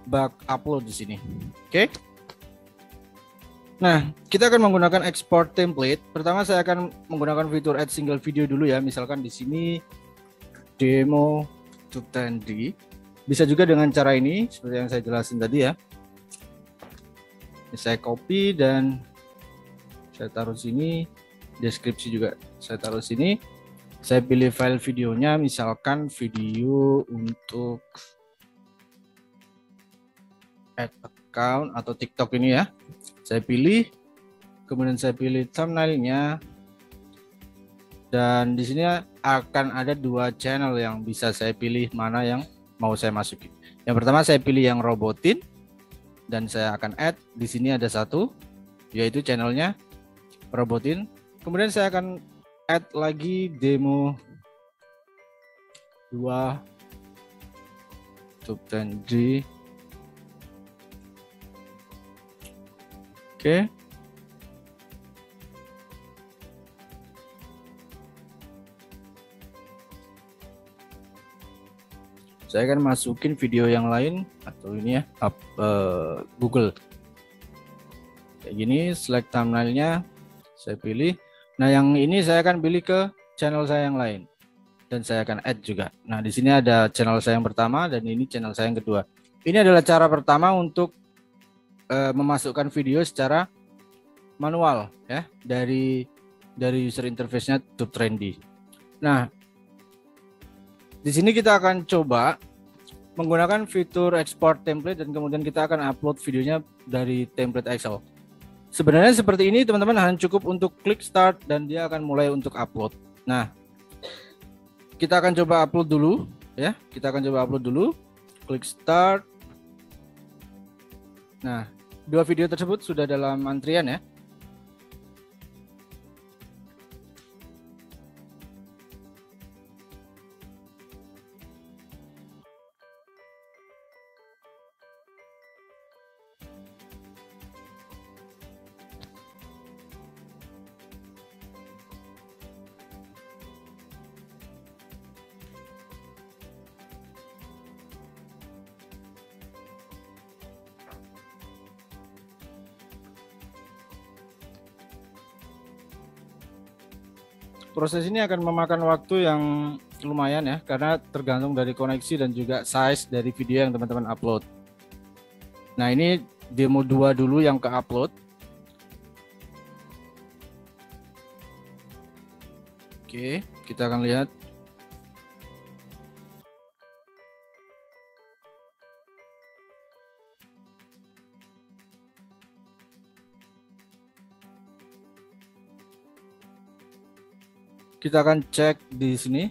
bug upload di sini. Oke Nah, kita akan menggunakan export template. Pertama saya akan menggunakan fitur add single video dulu ya. Misalkan di sini demo to 10D. Bisa juga dengan cara ini seperti yang saya jelasin tadi ya saya copy dan saya taruh sini deskripsi juga saya taruh sini saya pilih file videonya misalkan video untuk add account atau TikTok ini ya saya pilih kemudian saya pilih thumbnailnya. Dan di sini akan ada dua channel yang bisa saya pilih mana yang mau saya masukin yang pertama saya pilih yang robotin dan saya akan add. Di sini ada satu yaitu channelnya robotin. Kemudian saya akan add lagi demo 2 top 10G oke. Saya akan masukin video yang lain atau ini ya up, uh, Google. Kayak gini select thumbnailnya saya pilih. Nah yang ini saya akan pilih ke channel saya yang lain. Dan saya akan add juga. Nah di sini ada channel saya yang pertama dan ini channel saya yang kedua. Ini adalah cara pertama untuk uh, memasukkan video secara manual ya dari dari user interface-nya to trendy nah di sini kita akan coba menggunakan fitur export template dan kemudian kita akan upload videonya dari template Excel. Sebenarnya seperti ini teman-teman hanya cukup untuk klik start dan dia akan mulai untuk upload. Nah, kita akan coba upload dulu ya. Kita akan coba upload dulu. Klik start. Nah, dua video tersebut sudah dalam antrian ya. Proses ini akan memakan waktu yang lumayan ya karena tergantung dari koneksi dan juga size dari video yang teman-teman upload. Nah, ini demo 2 dulu yang ke upload. Oke, kita akan lihat kita akan cek di sini.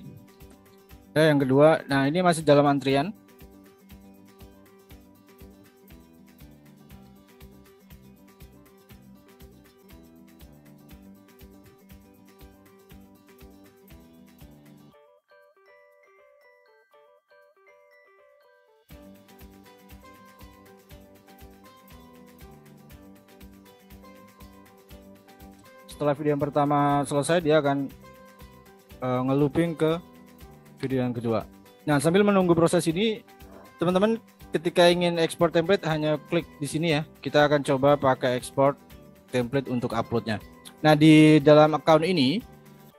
Ya, yang kedua, nah ini masih dalam antrian. setelah video yang pertama selesai dia akan uh, ngelooping ke video yang kedua. Nah, sambil menunggu proses ini, teman-teman ketika ingin export template hanya klik di sini ya. Kita akan coba pakai export template untuk uploadnya. Nah, di dalam account ini,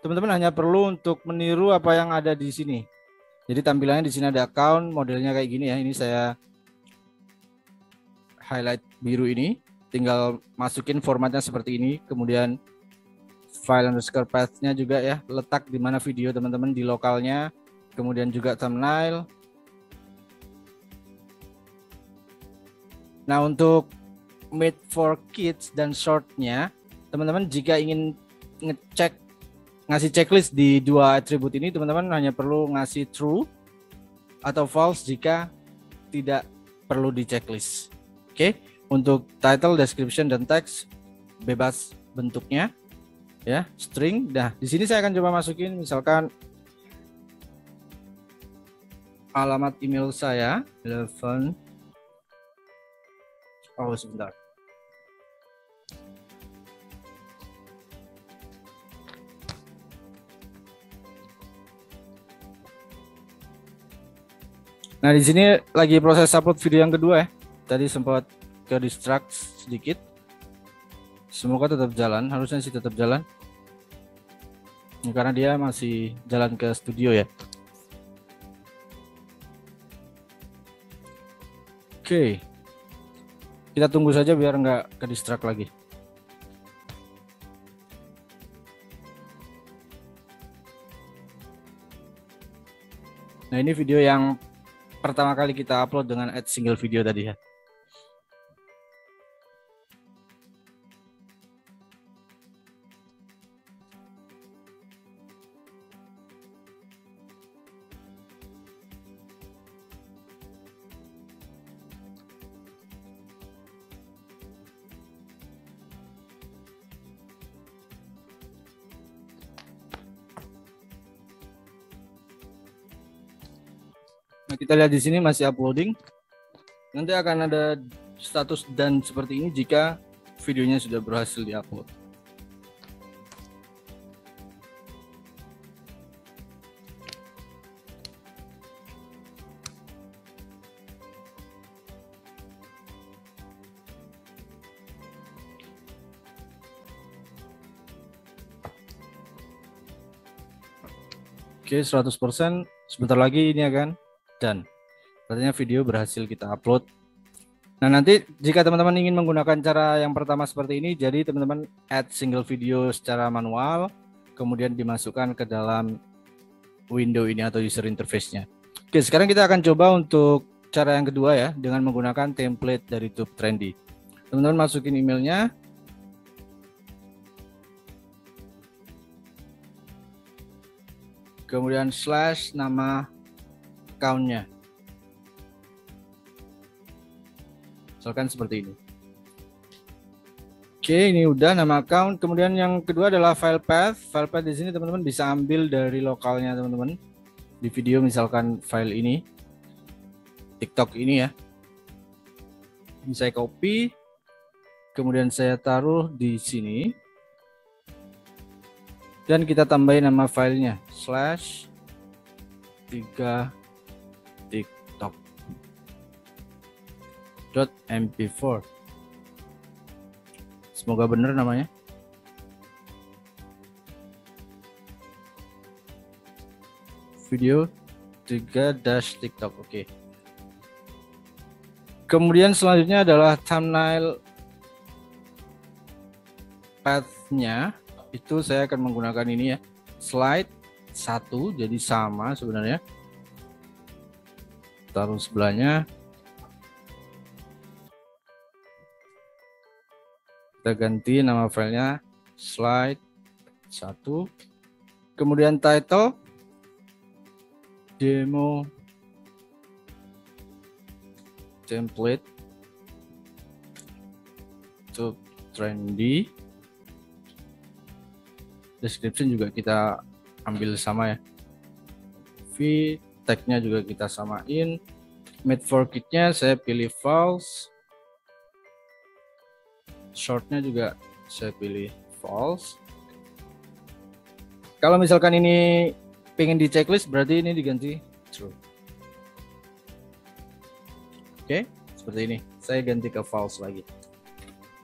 teman-teman hanya perlu untuk meniru apa yang ada di sini. Jadi tampilannya di sini ada account, modelnya kayak gini ya. Ini saya highlight biru ini, tinggal masukin formatnya seperti ini, kemudian file underscore path-nya juga ya letak di mana video teman-teman di lokalnya kemudian juga thumbnail nah untuk made for kids dan shortnya teman-teman jika ingin ngecek ngasih checklist di dua atribut ini teman-teman hanya perlu ngasih true atau false jika tidak perlu di checklist oke okay? untuk title description dan text bebas bentuknya ya string. Nah di sini saya akan coba masukin misalkan alamat email saya 11 Oh, sebentar. Nah, di sini lagi proses upload video yang kedua ya. Tadi sempat ke distract sedikit. Semoga tetap jalan, harusnya sih tetap jalan. Ya, karena dia masih jalan ke studio ya. Oke. Kita tunggu saja biar nggak ke distract lagi. Nah ini video yang pertama kali kita upload dengan add single video tadi ya. Kita lihat di sini masih uploading. Nanti akan ada status dan seperti ini jika videonya sudah berhasil diupload. Oke, 100% sebentar lagi ini akan dan katanya video berhasil kita upload. Nah, nanti jika teman-teman ingin menggunakan cara yang pertama seperti ini, jadi teman-teman add single video secara manual, kemudian dimasukkan ke dalam window ini atau user interface-nya. Oke, sekarang kita akan coba untuk cara yang kedua ya, dengan menggunakan template dari Tube Trendy. Teman-teman masukin emailnya, kemudian slash nama accountnya. Misalkan seperti ini. Oke, ini udah nama account. Kemudian yang kedua adalah file path. File path di sini teman-teman bisa ambil dari lokalnya teman-teman. Di video misalkan file ini. TikTok ini ya. Ini saya copy. Kemudian saya taruh di sini. Dan kita tambahin nama filenya. Slash 3 mp4. Semoga benar namanya. Video 3 dash tiktok oke. Okay. kemudian selanjutnya adalah thumbnail pathnya. Itu saya akan menggunakan ini ya. Slide satu jadi sama sebenarnya. Taruh sebelahnya kita ganti nama filenya. Slide 1 kemudian title. Demo. Template. To trendy. Description juga kita ambil sama ya. V tagnya juga kita samain. Made for kitnya saya pilih false shortnya juga saya pilih false. Kalau misalkan ini pengen di checklist berarti ini diganti true. Oke seperti ini. Saya ganti ke false lagi.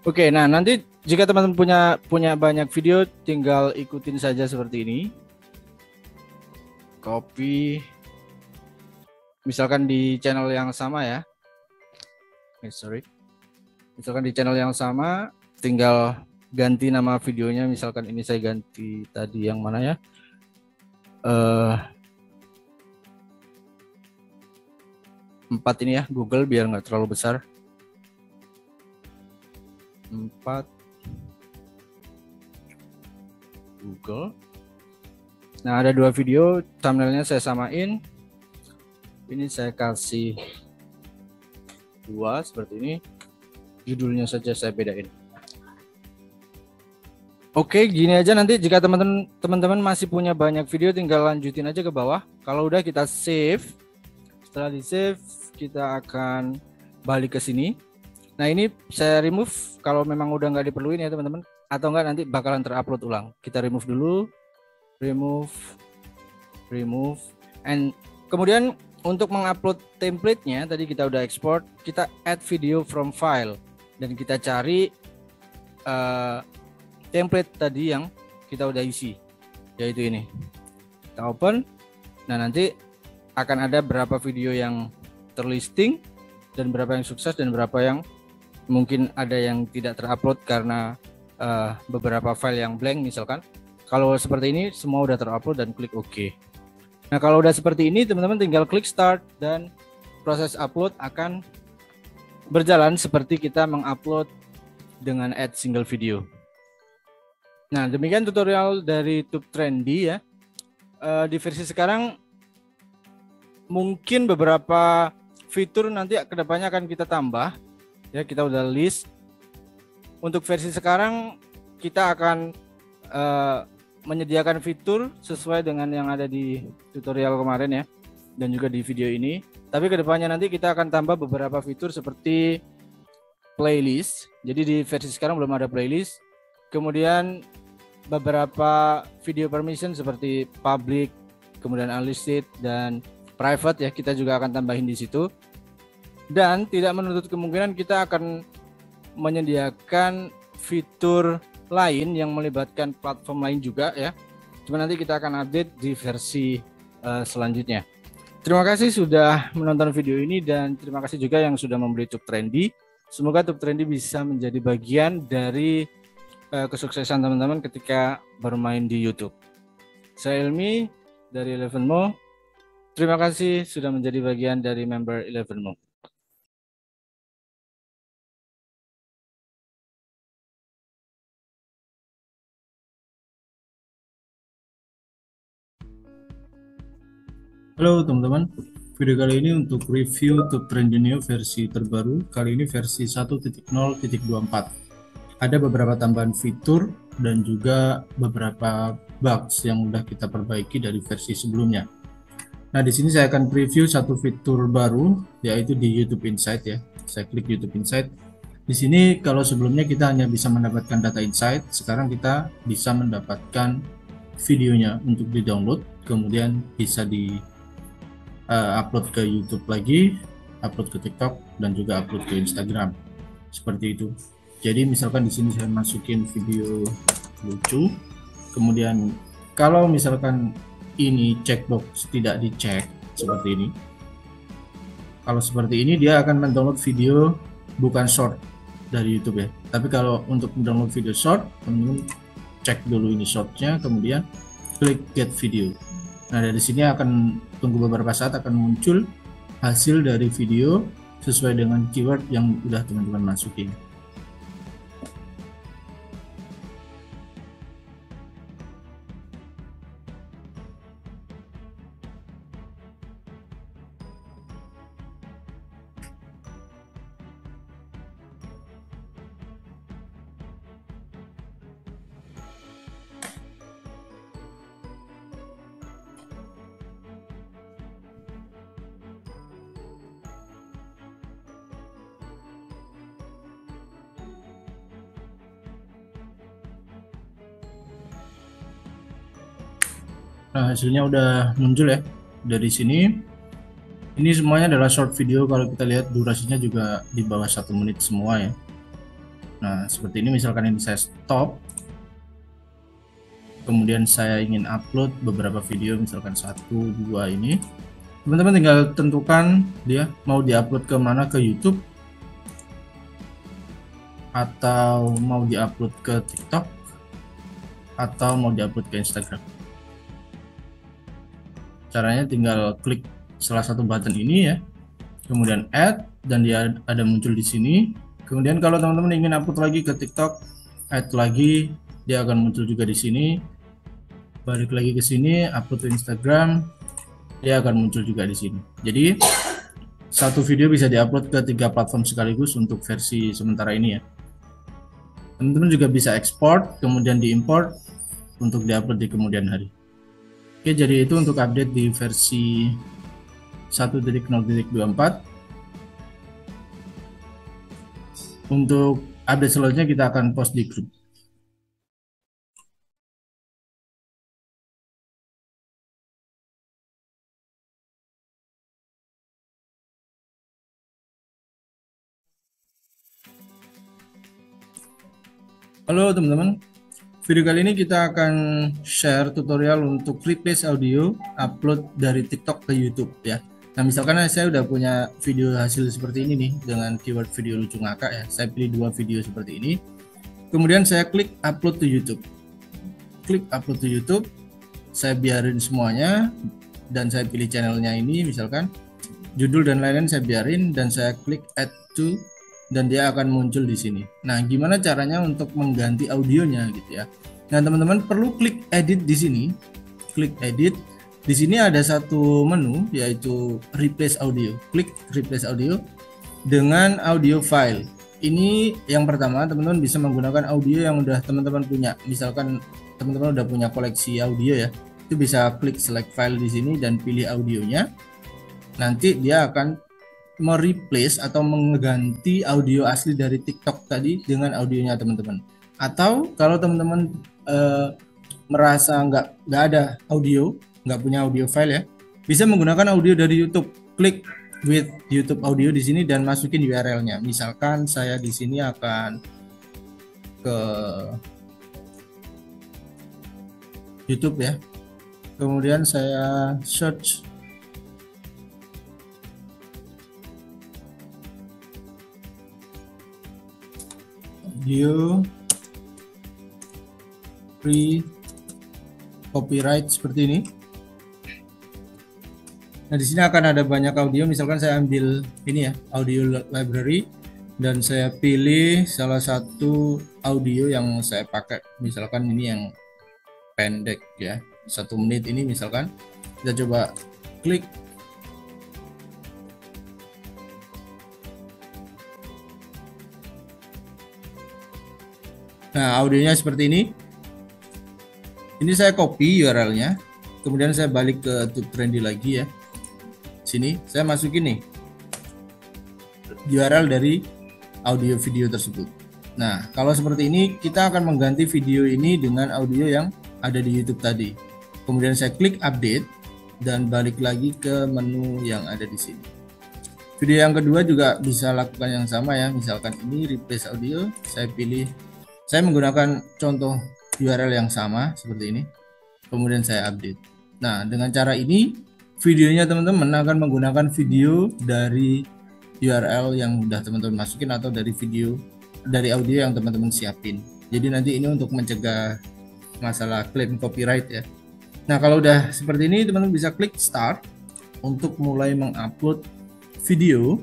Oke nah nanti jika teman-teman punya punya banyak video tinggal ikutin saja seperti ini. Copy. Misalkan di channel yang sama ya. Okay, sorry misalkan di channel yang sama tinggal ganti nama videonya. Misalkan ini saya ganti tadi yang mana ya? Uh, empat ini ya Google biar nggak terlalu besar. Empat. Google. Nah ada dua video thumbnailnya saya samain. Ini saya kasih dua seperti ini judulnya saja saya bedain. Oke, gini aja nanti jika teman-teman teman-teman masih punya banyak video tinggal lanjutin aja ke bawah. Kalau udah kita save. Setelah di save, kita akan balik ke sini. Nah ini saya remove kalau memang udah nggak diperluin ya teman-teman atau enggak nanti bakalan terupload ulang. Kita remove dulu, remove, remove, and kemudian untuk mengupload template-nya tadi kita udah export, kita add video from file dan kita cari uh, template tadi yang kita udah isi yaitu ini. Kita open. Nah nanti akan ada berapa video yang terlisting dan berapa yang sukses dan berapa yang mungkin ada yang tidak terupload karena uh, beberapa file yang blank misalkan. Kalau seperti ini semua udah terupload dan klik OK. Nah kalau udah seperti ini teman-teman tinggal klik start dan proses upload akan berjalan seperti kita mengupload dengan add single video. Nah demikian tutorial dari Tube Trendy ya. Uh, di versi sekarang mungkin beberapa fitur nanti ke depannya akan kita tambah ya kita udah list untuk versi sekarang kita akan uh, menyediakan fitur sesuai dengan yang ada di tutorial kemarin ya dan juga di video ini tapi ke depannya nanti kita akan tambah beberapa fitur seperti playlist jadi di versi sekarang belum ada playlist kemudian beberapa video permission seperti public kemudian unlisted dan private ya kita juga akan tambahin di situ dan tidak menuntut kemungkinan kita akan menyediakan fitur lain yang melibatkan platform lain juga ya. Cuma nanti kita akan update di versi uh, selanjutnya. Terima kasih sudah menonton video ini dan terima kasih juga yang sudah membeli Tube Trendy. Semoga Tube Trendy bisa menjadi bagian dari uh, kesuksesan teman-teman ketika bermain di YouTube. Saya Ilmi dari Elevenmo. Terima kasih sudah menjadi bagian dari member Elevenmo. Halo teman-teman, video kali ini untuk review Tube Trend Genio versi terbaru, kali ini versi 1.0.24. Ada beberapa tambahan fitur dan juga beberapa bugs yang sudah kita perbaiki dari versi sebelumnya. Nah, di sini saya akan preview satu fitur baru, yaitu di YouTube Insight ya. Saya klik YouTube Insight. Di sini kalau sebelumnya kita hanya bisa mendapatkan data insight, sekarang kita bisa mendapatkan videonya untuk di-download, kemudian bisa di uh, upload ke YouTube lagi, upload ke TikTok dan juga upload ke Instagram. Seperti itu. Jadi misalkan di sini saya masukin video lucu, kemudian kalau misalkan ini checkbox tidak dicek seperti ini. Kalau seperti ini dia akan mendownload video bukan short dari YouTube ya. Tapi kalau untuk mendownload video short, teman-teman cek dulu ini shortnya, kemudian klik get video. Nah dari sini akan tunggu beberapa saat akan muncul hasil dari video sesuai dengan keyword yang udah teman-teman masukin. Nah, hasilnya udah muncul ya dari sini. Ini semuanya adalah short video kalau kita lihat durasinya juga di bawah satu menit semua ya. Nah, seperti ini misalkan ini saya stop. Kemudian saya ingin upload beberapa video misalkan satu dua ini. Teman-teman tinggal tentukan dia mau diupload ke mana ke YouTube atau mau diupload ke TikTok atau mau diupload ke Instagram caranya tinggal klik salah satu button ini ya. Kemudian add dan dia ada muncul di sini. Kemudian kalau teman-teman ingin upload lagi ke TikTok add lagi dia akan muncul juga di sini. Balik lagi ke sini upload ke Instagram dia akan muncul juga di sini. Jadi satu video bisa diupload ke tiga platform sekaligus untuk versi sementara ini ya. Teman-teman juga bisa ekspor kemudian diimport untuk diupload di kemudian hari Oke, jadi itu untuk update di versi 1.0.24. Untuk update selanjutnya kita akan post di grup. Halo teman-teman, video kali ini kita akan share tutorial untuk replace audio upload dari TikTok ke YouTube ya. Nah misalkan saya udah punya video hasil seperti ini nih dengan keyword video lucu ngakak ya. Saya pilih dua video seperti ini. Kemudian saya klik upload to YouTube. Klik upload to YouTube. Saya biarin semuanya dan saya pilih channelnya ini misalkan judul dan lain-lain saya biarin dan saya klik add to dan dia akan muncul di sini. Nah, gimana caranya untuk mengganti audionya gitu ya? Nah, teman-teman perlu klik edit di sini. Klik edit. Di sini ada satu menu yaitu replace audio. Klik replace audio dengan audio file. Ini yang pertama, teman-teman bisa menggunakan audio yang udah teman-teman punya. Misalkan teman-teman udah punya koleksi audio ya. Itu bisa klik select file di sini dan pilih audionya. Nanti dia akan mereplace atau mengganti audio asli dari TikTok tadi dengan audionya teman-teman. Atau kalau teman-teman uh, merasa nggak nggak ada audio, nggak punya audio file ya, bisa menggunakan audio dari YouTube. Klik with YouTube audio di sini dan masukin URL-nya. Misalkan saya di sini akan ke YouTube ya. Kemudian saya search audio free copyright seperti ini. Nah, di sini akan ada banyak audio. Misalkan saya ambil ini ya, audio library dan saya pilih salah satu audio yang saya pakai. Misalkan ini yang pendek ya, satu menit ini misalkan. Kita coba klik Nah, audionya seperti ini. Ini saya copy URL-nya. Kemudian saya balik ke Trendy lagi ya. Sini, saya masukin nih URL dari audio video tersebut. Nah, kalau seperti ini, kita akan mengganti video ini dengan audio yang ada di YouTube tadi. Kemudian saya klik update dan balik lagi ke menu yang ada di sini. Video yang kedua juga bisa lakukan yang sama ya. Misalkan ini replace audio, saya pilih saya menggunakan contoh URL yang sama seperti ini. Kemudian saya update. Nah, dengan cara ini videonya teman-teman akan menggunakan video dari URL yang sudah teman-teman masukin atau dari video dari audio yang teman-teman siapin. Jadi nanti ini untuk mencegah masalah klaim copyright ya. Nah, kalau udah seperti ini teman-teman bisa klik start untuk mulai mengupload video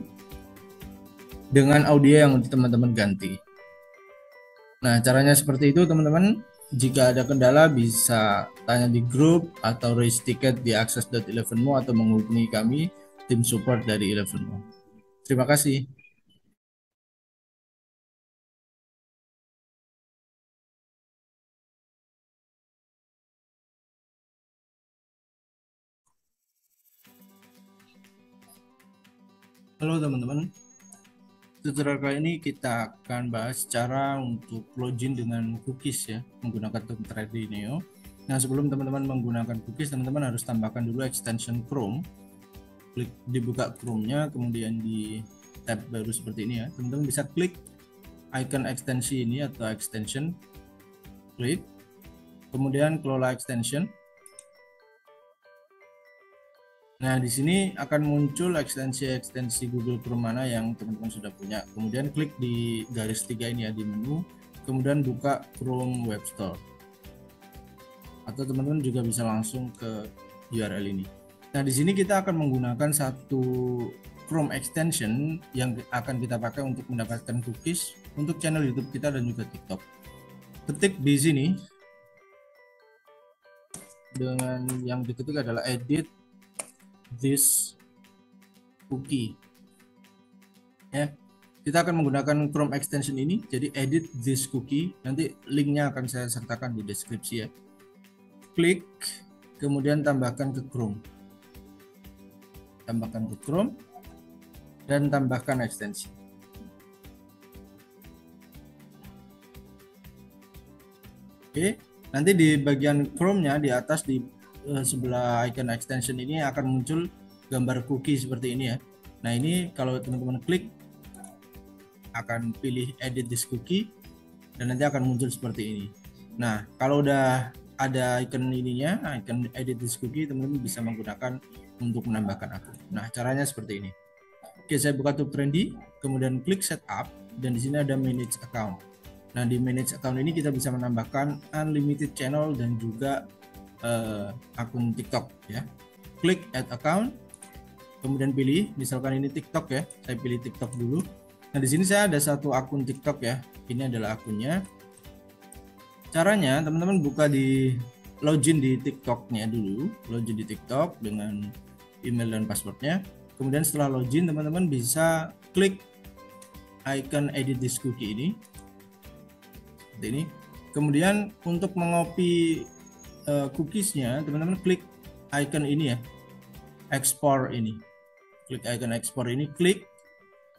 dengan audio yang teman-teman ganti. Nah, caranya seperti itu teman-teman. Jika ada kendala bisa tanya di grup atau raise tiket di access.elevenmo atau menghubungi kami tim support dari Elevenmo. Terima kasih. Halo teman-teman tutorial kali ini kita akan bahas cara untuk login dengan cookies ya menggunakan Trade Neo. Nah sebelum teman-teman menggunakan cookies teman-teman harus tambahkan dulu extension Chrome. Klik dibuka Chrome-nya kemudian di tab baru seperti ini ya. Teman-teman bisa klik icon ekstensi ini atau extension. Klik. Kemudian kelola extension Nah, di sini akan muncul ekstensi-ekstensi Google Chrome mana yang teman-teman sudah punya. Kemudian klik di garis tiga ini ya di menu, kemudian buka Chrome Web Store. Atau teman-teman juga bisa langsung ke URL ini. Nah, di sini kita akan menggunakan satu Chrome extension yang akan kita pakai untuk mendapatkan cookies untuk channel YouTube kita dan juga TikTok. Ketik di sini dengan yang diketik adalah edit this cookie. Ya kita akan menggunakan Chrome extension ini. Jadi edit this cookie. Nanti linknya akan saya sertakan di deskripsi ya. Klik kemudian tambahkan ke Chrome. Tambahkan ke Chrome dan tambahkan extension. Oke nanti di bagian Chrome nya di atas di uh, sebelah icon extension ini akan muncul gambar cookie seperti ini ya. Nah ini kalau teman-teman klik akan pilih edit this cookie dan nanti akan muncul seperti ini. Nah kalau udah ada icon ininya, icon edit this cookie teman-teman bisa menggunakan untuk menambahkan akun. Nah caranya seperti ini. Oke saya buka Tube Trendy, kemudian klik setup dan di sini ada manage account. Nah di manage account ini kita bisa menambahkan unlimited channel dan juga uh, akun TikTok ya. Klik add account kemudian pilih misalkan ini TikTok ya. Saya pilih TikTok dulu. Nah di sini saya ada satu akun TikTok ya. Ini adalah akunnya. Caranya teman-teman buka di login di TikToknya dulu. Login di TikTok dengan email dan passwordnya. Kemudian setelah login teman-teman bisa klik icon edit this cookie ini. Seperti ini. Kemudian untuk mengopi uh, cookiesnya teman-teman klik icon ini ya export ini klik icon ekspor ini, klik.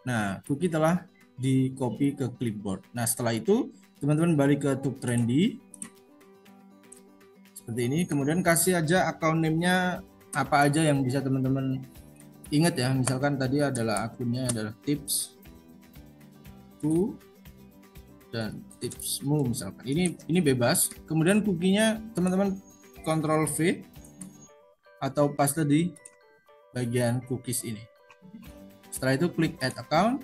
Nah, cookie telah di copy ke clipboard. Nah, setelah itu teman-teman balik ke Tube Trendy. Seperti ini. Kemudian kasih aja account name-nya apa aja yang bisa teman-teman ingat ya. Misalkan tadi adalah akunnya adalah tips ku dan tipsmu misalkan. Ini ini bebas. Kemudian cookie-nya teman-teman Ctrl V atau paste di bagian cookies ini. Setelah itu klik add account.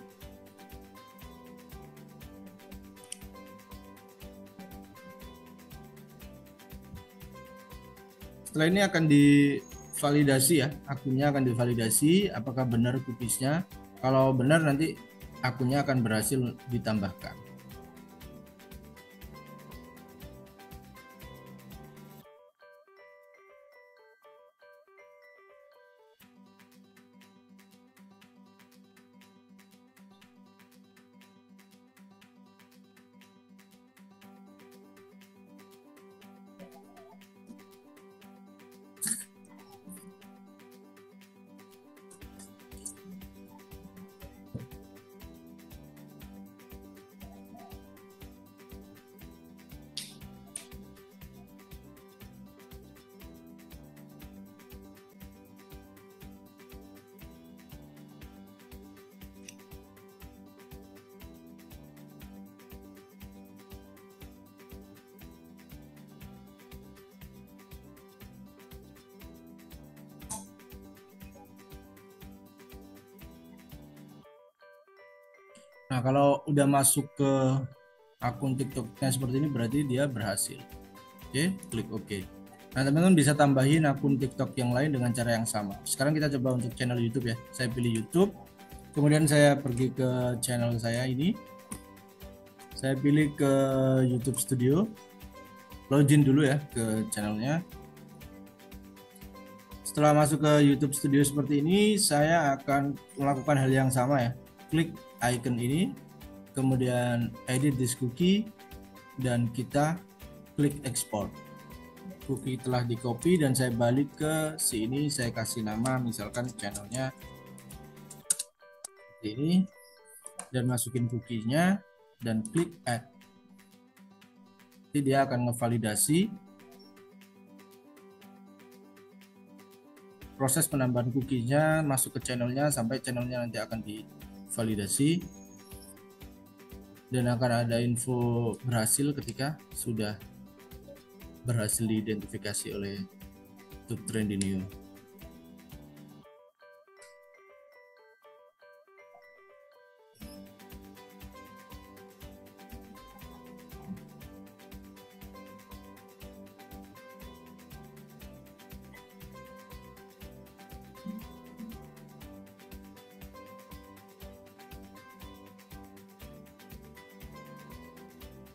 Setelah ini akan divalidasi ya, akunnya akan divalidasi apakah benar cookiesnya. Kalau benar nanti akunnya akan berhasil ditambahkan. Udah masuk ke akun TikToknya seperti ini berarti dia berhasil. Oke, klik OK. Nah, teman-teman bisa tambahin akun TikTok yang lain dengan cara yang sama. Sekarang kita coba untuk channel YouTube ya. Saya pilih YouTube. Kemudian saya pergi ke channel saya ini. Saya pilih ke YouTube Studio. Login dulu ya ke channelnya. Setelah masuk ke YouTube Studio seperti ini, saya akan melakukan hal yang sama ya. Klik icon ini kemudian edit this cookie dan kita klik export. Cookie telah di copy dan saya balik ke sini saya kasih nama misalkan channelnya ini dan masukin cookiesnya dan klik add. Jadi dia akan ngevalidasi proses penambahan cookiesnya masuk ke channelnya sampai channelnya nanti akan di validasi dan akan ada info berhasil ketika sudah berhasil diidentifikasi oleh Tube Trendinio.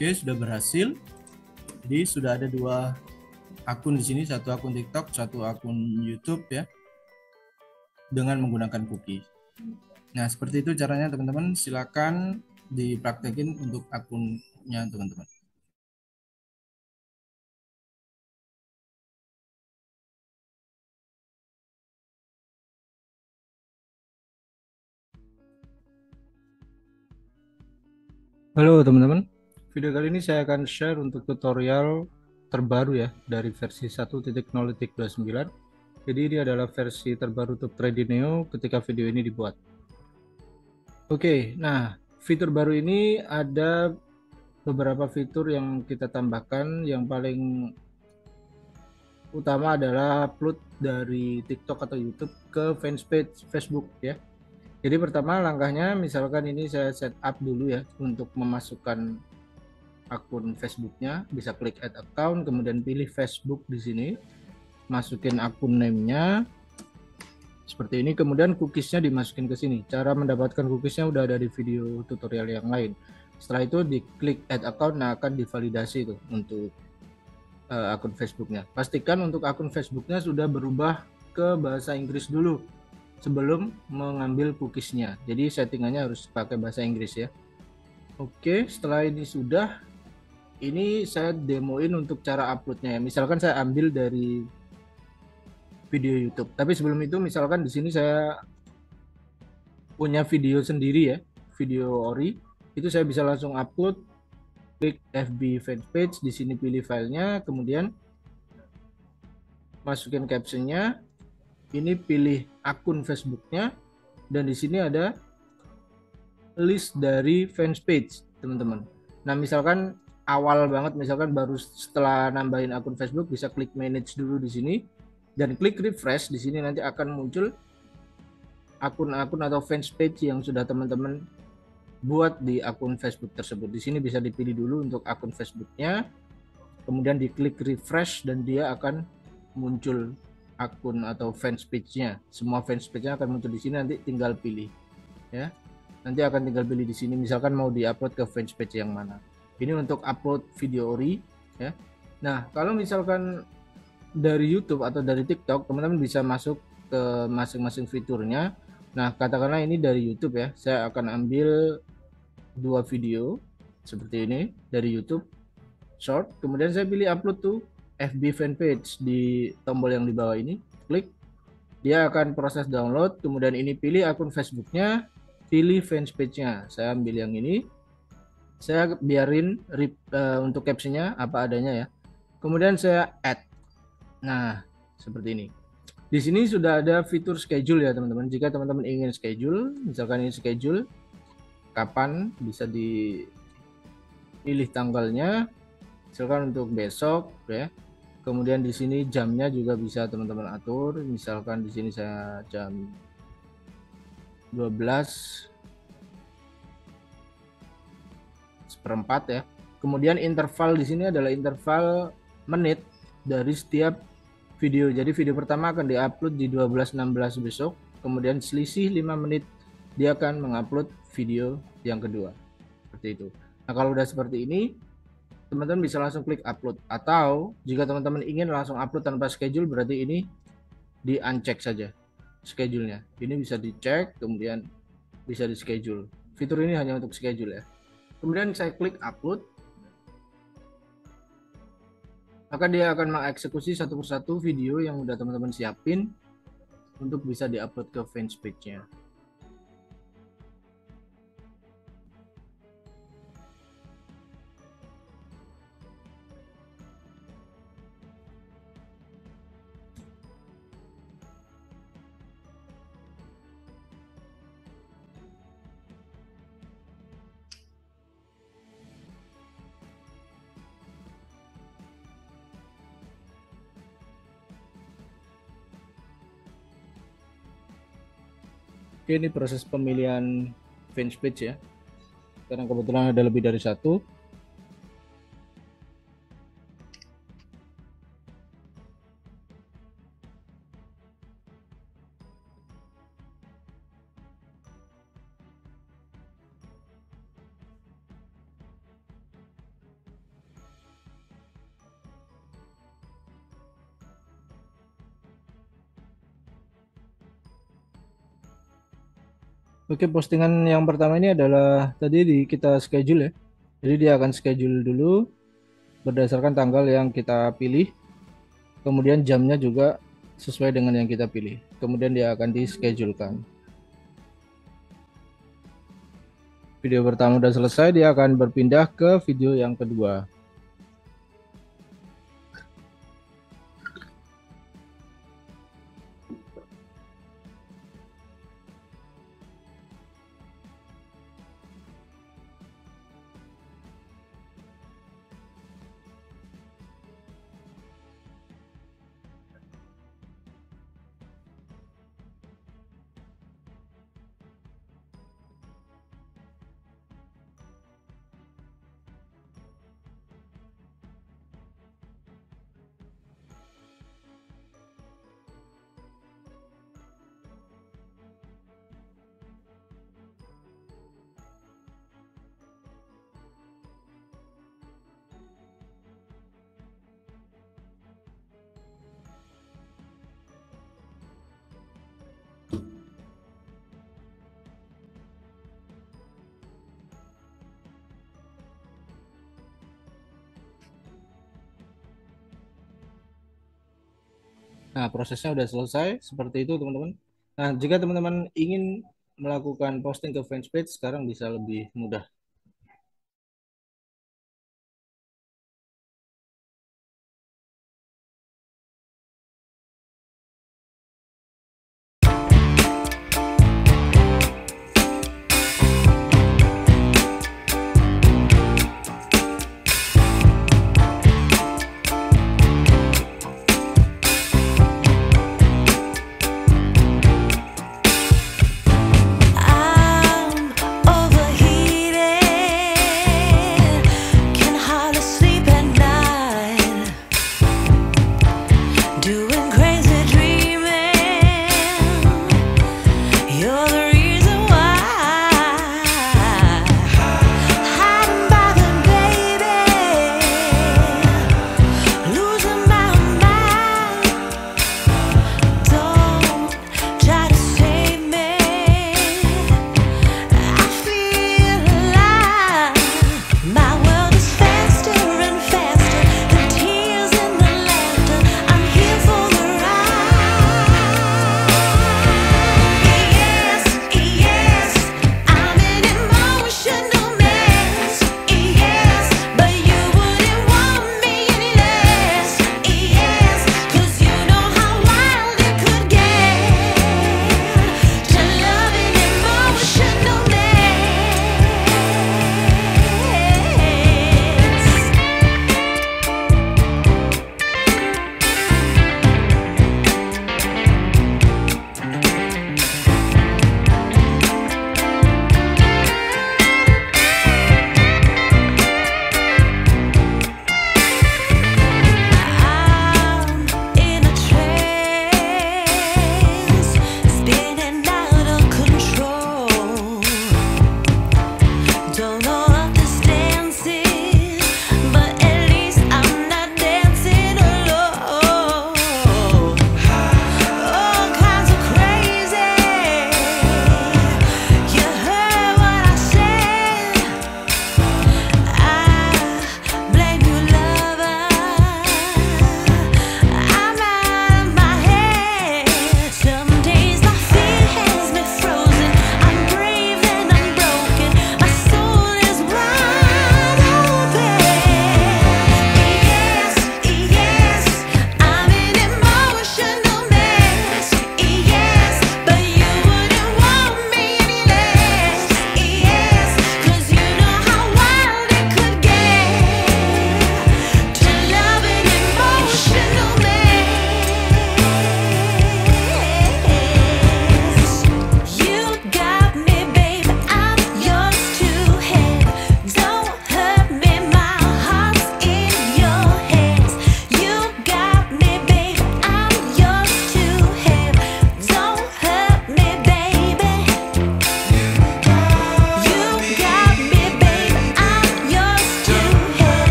Oke, sudah berhasil. Jadi sudah ada dua akun di sini, satu akun TikTok, satu akun YouTube ya. Dengan menggunakan cookie. Nah, seperti itu caranya teman-teman. Silakan dipraktekin untuk akunnya teman-teman. Halo teman-teman, Video kali ini saya akan share untuk tutorial terbaru ya dari versi 1.0.29. Jadi ini adalah versi terbaru untuk Tradineo ketika video ini dibuat. Oke, nah fitur baru ini ada beberapa fitur yang kita tambahkan. Yang paling utama adalah upload dari TikTok atau YouTube ke fanpage Facebook ya. Jadi pertama langkahnya misalkan ini saya setup dulu ya untuk memasukkan akun Facebooknya, bisa klik add account, kemudian pilih Facebook di sini, masukin akun name-nya seperti ini, kemudian cookiesnya dimasukin ke sini. Cara mendapatkan cookiesnya udah ada di video tutorial yang lain. Setelah itu diklik add account, nah akan divalidasi itu untuk uh, akun Facebooknya. Pastikan untuk akun Facebooknya sudah berubah ke bahasa Inggris dulu sebelum mengambil cookiesnya. Jadi settingannya harus pakai bahasa Inggris ya. Oke, setelah ini sudah, ini saya demoin untuk cara uploadnya ya. Misalkan saya ambil dari video YouTube. Tapi sebelum itu, misalkan di sini saya punya video sendiri ya, video ori, itu saya bisa langsung upload. Klik FB fanpage, di sini pilih filenya, kemudian masukin captionnya, ini pilih akun Facebooknya dan di sini ada list dari fans page teman-teman. Nah misalkan awal banget misalkan baru setelah nambahin akun Facebook bisa klik manage dulu di sini dan klik refresh di sini nanti akan muncul akun-akun atau fans page yang sudah teman-teman buat di akun Facebook tersebut. Di sini bisa dipilih dulu untuk akun Facebooknya, kemudian diklik refresh dan dia akan muncul akun atau fans page-nya. Semua fans page-nya akan muncul di sini nanti tinggal pilih. Ya. Nanti akan tinggal pilih di sini misalkan mau di-upload ke fans page yang mana. Ini untuk upload video ori ya. Nah, kalau misalkan dari YouTube atau dari TikTok, teman-teman bisa masuk ke masing-masing fiturnya. Nah, katakanlah ini dari YouTube ya. Saya akan ambil dua video seperti ini dari YouTube short, kemudian saya pilih upload tuh FB fanpage di tombol yang di bawah ini, klik. Dia akan proses download, kemudian ini pilih akun Facebooknya, pilih fanpage-nya. Saya ambil yang ini. Saya biarin rip, uh, untuk captionnya apa adanya ya. Kemudian saya add. Nah, seperti ini. Di sini sudah ada fitur schedule ya teman-teman. Jika teman-teman ingin schedule, misalkan ini schedule, kapan bisa dipilih tanggalnya, misalkan untuk besok ya kemudian di sini jamnya juga bisa teman-teman atur misalkan di sini saya jam 12 seperempat ya kemudian interval di sini adalah interval menit dari setiap video jadi video pertama akan diupload di 12.16 besok kemudian selisih 5 menit dia akan mengupload video yang kedua seperti itu nah kalau udah seperti ini teman-teman bisa langsung klik upload atau jika teman-teman ingin langsung upload tanpa schedule berarti ini di uncheck saja schedule-nya. Ini bisa dicek kemudian bisa di schedule. Fitur ini hanya untuk schedule ya. Kemudian saya klik upload maka dia akan mengeksekusi satu persatu video yang udah teman-teman siapin untuk bisa diupload ke fanpage-nya. Ini proses pemilihan fans page ya. Karena kebetulan ada lebih dari satu. Oke, postingan yang pertama ini adalah tadi di kita schedule ya. Jadi dia akan schedule dulu berdasarkan tanggal yang kita pilih. Kemudian jamnya juga sesuai dengan yang kita pilih. Kemudian dia akan di-schedulekan. Video pertama udah selesai, dia akan berpindah ke video yang kedua. Nah, prosesnya sudah selesai seperti itu, teman-teman. Nah, jika teman-teman ingin melakukan posting ke fanpage, sekarang bisa lebih mudah.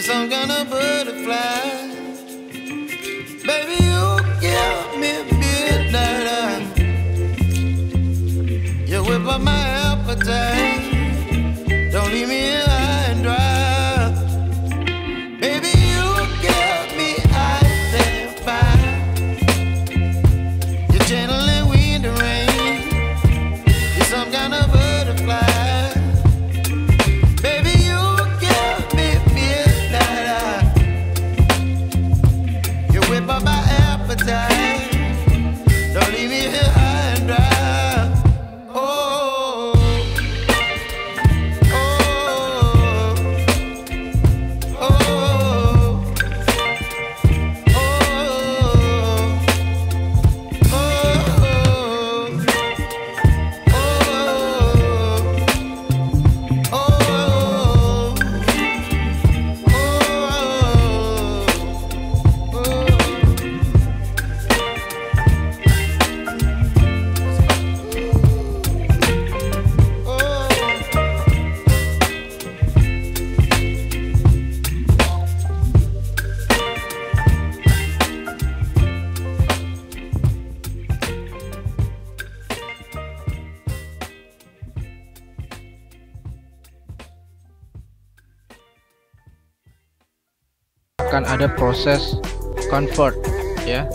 You're some kind of butterfly. Baby, you give me midnight. You whip up my appetite. Don't leave me here. proses convert ya.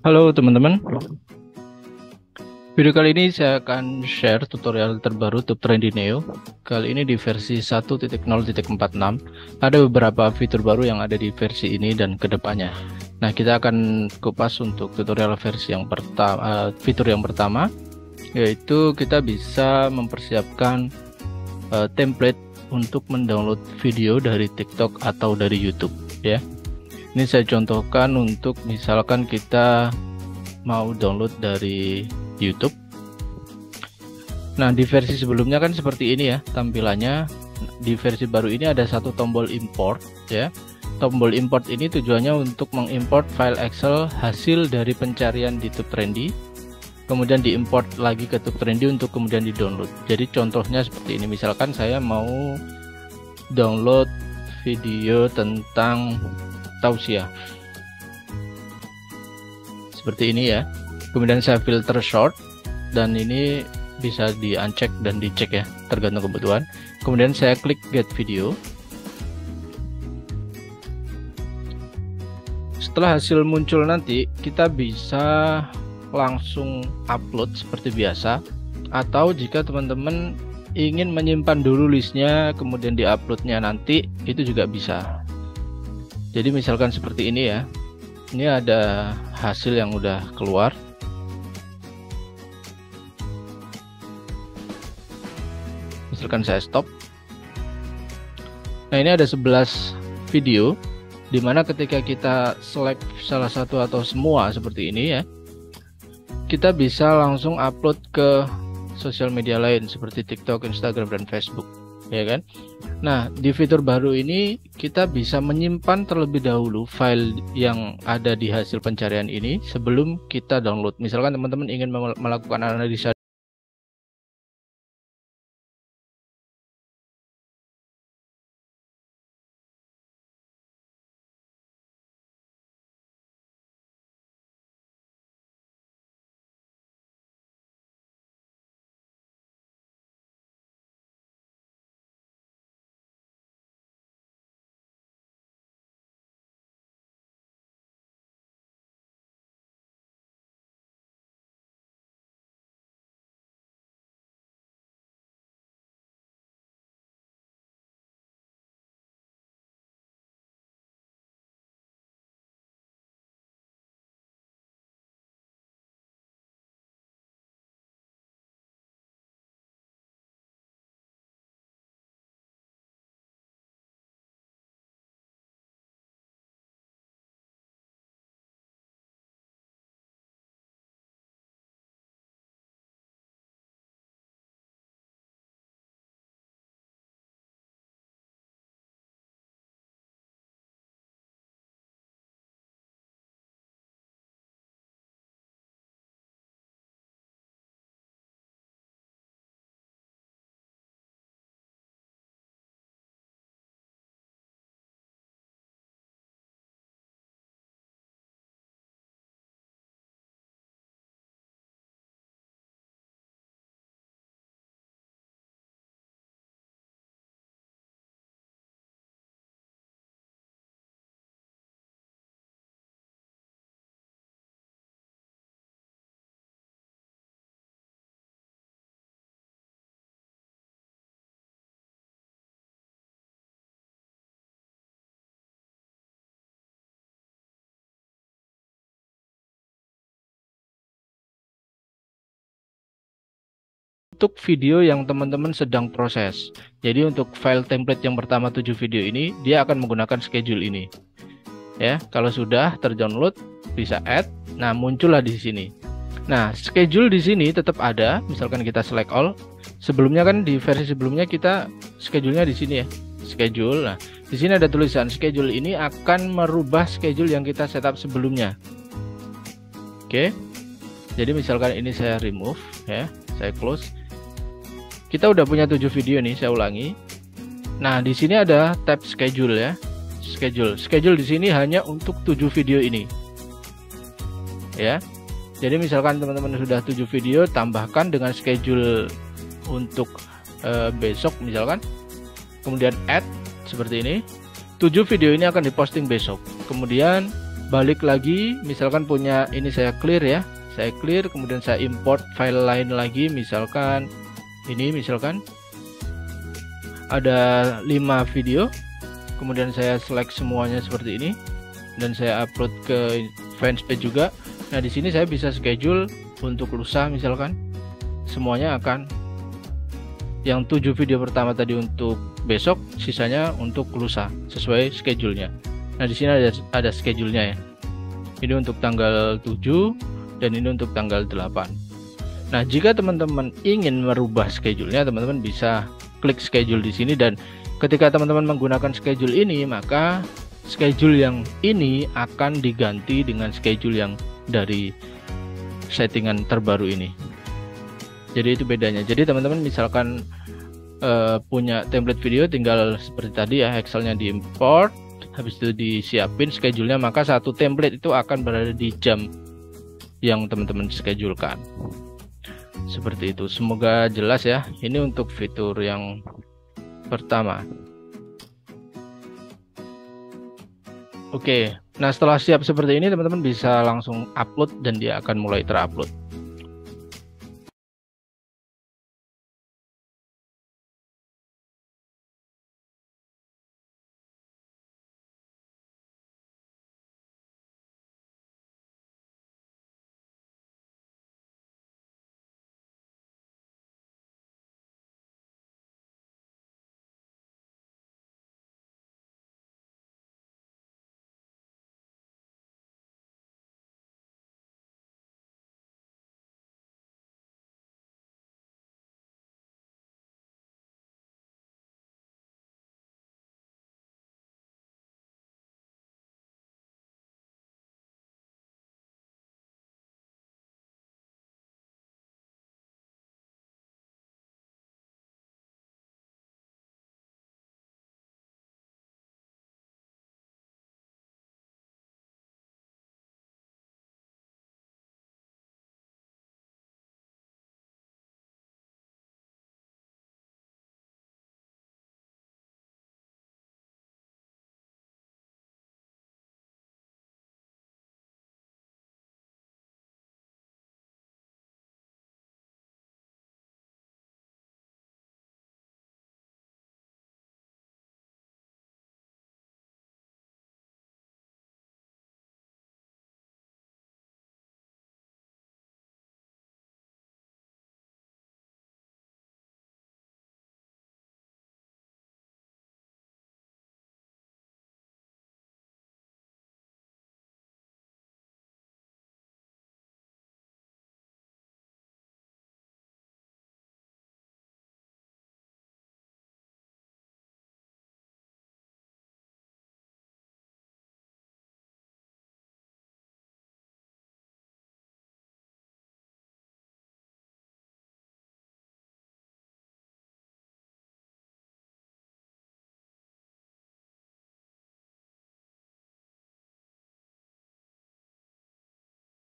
Halo teman-teman. Video kali ini saya akan share tutorial terbaru Tube Trendy Neo. Kali ini di versi 1.0.46. Ada beberapa fitur baru yang ada di versi ini dan ke depannya. Nah, kita akan kupas untuk tutorial versi yang pertama, uh, fitur yang pertama, yaitu kita bisa mempersiapkan uh, template untuk mendownload video dari TikTok atau dari YouTube, ya. Ini saya contohkan untuk misalkan kita mau download dari YouTube. Nah, di versi sebelumnya kan seperti ini ya tampilannya. Di versi baru ini ada satu tombol import ya. Tombol import ini tujuannya untuk mengimport file Excel hasil dari pencarian di Tube Trendy. Kemudian diimport lagi ke Tube Trendy untuk kemudian di-download. Jadi contohnya seperti ini. Misalkan saya mau download video tentang tausiah seperti ini ya. Kemudian saya filter short dan ini bisa di uncheck dan dicek ya tergantung kebutuhan. Kemudian saya klik get video. Setelah hasil muncul nanti kita bisa langsung upload seperti biasa. Atau jika teman-teman ingin menyimpan dulu listnya kemudian diuploadnya nanti itu juga bisa jadi misalkan seperti ini ya. Ini ada hasil yang udah keluar. Misalkan saya stop. Nah ini ada 11 video di mana ketika kita select salah satu atau semua seperti ini ya kita bisa langsung upload ke sosial media lain seperti TikTok, Instagram, dan Facebook ya kan Nah, di fitur baru ini kita bisa menyimpan terlebih dahulu file yang ada di hasil pencarian ini sebelum kita download. Misalkan teman-teman ingin melakukan analisa untuk video yang teman-teman sedang proses. Jadi untuk file template yang pertama 7 video ini, dia akan menggunakan schedule ini. Ya, kalau sudah terdownload bisa add. Nah, muncullah di sini. Nah, schedule di sini tetap ada, misalkan kita select all. Sebelumnya kan di versi sebelumnya kita schedule-nya di sini ya. Schedule. Nah, di sini ada tulisan schedule ini akan merubah schedule yang kita setup sebelumnya. Oke. Jadi misalkan ini saya remove ya, saya close kita udah punya 7 video nih, saya ulangi. Nah, di sini ada tab schedule ya. Schedule. Schedule di sini hanya untuk 7 video ini. Ya. Jadi misalkan teman-teman sudah 7 video, tambahkan dengan schedule untuk uh, besok misalkan. Kemudian add seperti ini. 7 video ini akan diposting besok. Kemudian balik lagi misalkan punya ini saya clear ya saya clear kemudian saya import file lain lagi misalkan ini misalkan ada 5 video kemudian saya select semuanya seperti ini dan saya upload ke fanspage juga. Nah di sini saya bisa schedule untuk lusa misalkan. Semuanya akan yang 7 video pertama tadi untuk besok sisanya untuk lusa sesuai schedule-nya. Nah di sini ada ada schedule-nya ya. Ini untuk tanggal 7 dan ini untuk tanggal 8 nah jika teman-teman ingin merubah schedule-nya teman-teman bisa klik schedule di sini dan Ketika teman-teman menggunakan schedule ini, maka schedule yang ini akan diganti dengan schedule yang dari settingan terbaru ini. Jadi itu bedanya. Jadi teman-teman misalkan uh, punya template video tinggal seperti tadi ya Excelnya diimport, habis itu disiapin schedule-nya maka satu template itu akan berada di jam yang teman-teman schedulekan. Seperti itu. Semoga jelas ya. Ini untuk fitur yang pertama. Oke, nah setelah siap seperti ini teman-teman bisa langsung upload dan dia akan mulai terupload.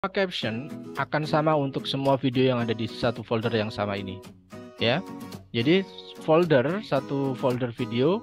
Caption akan sama untuk semua video yang ada di satu folder yang sama ini. Ya. Jadi folder satu folder video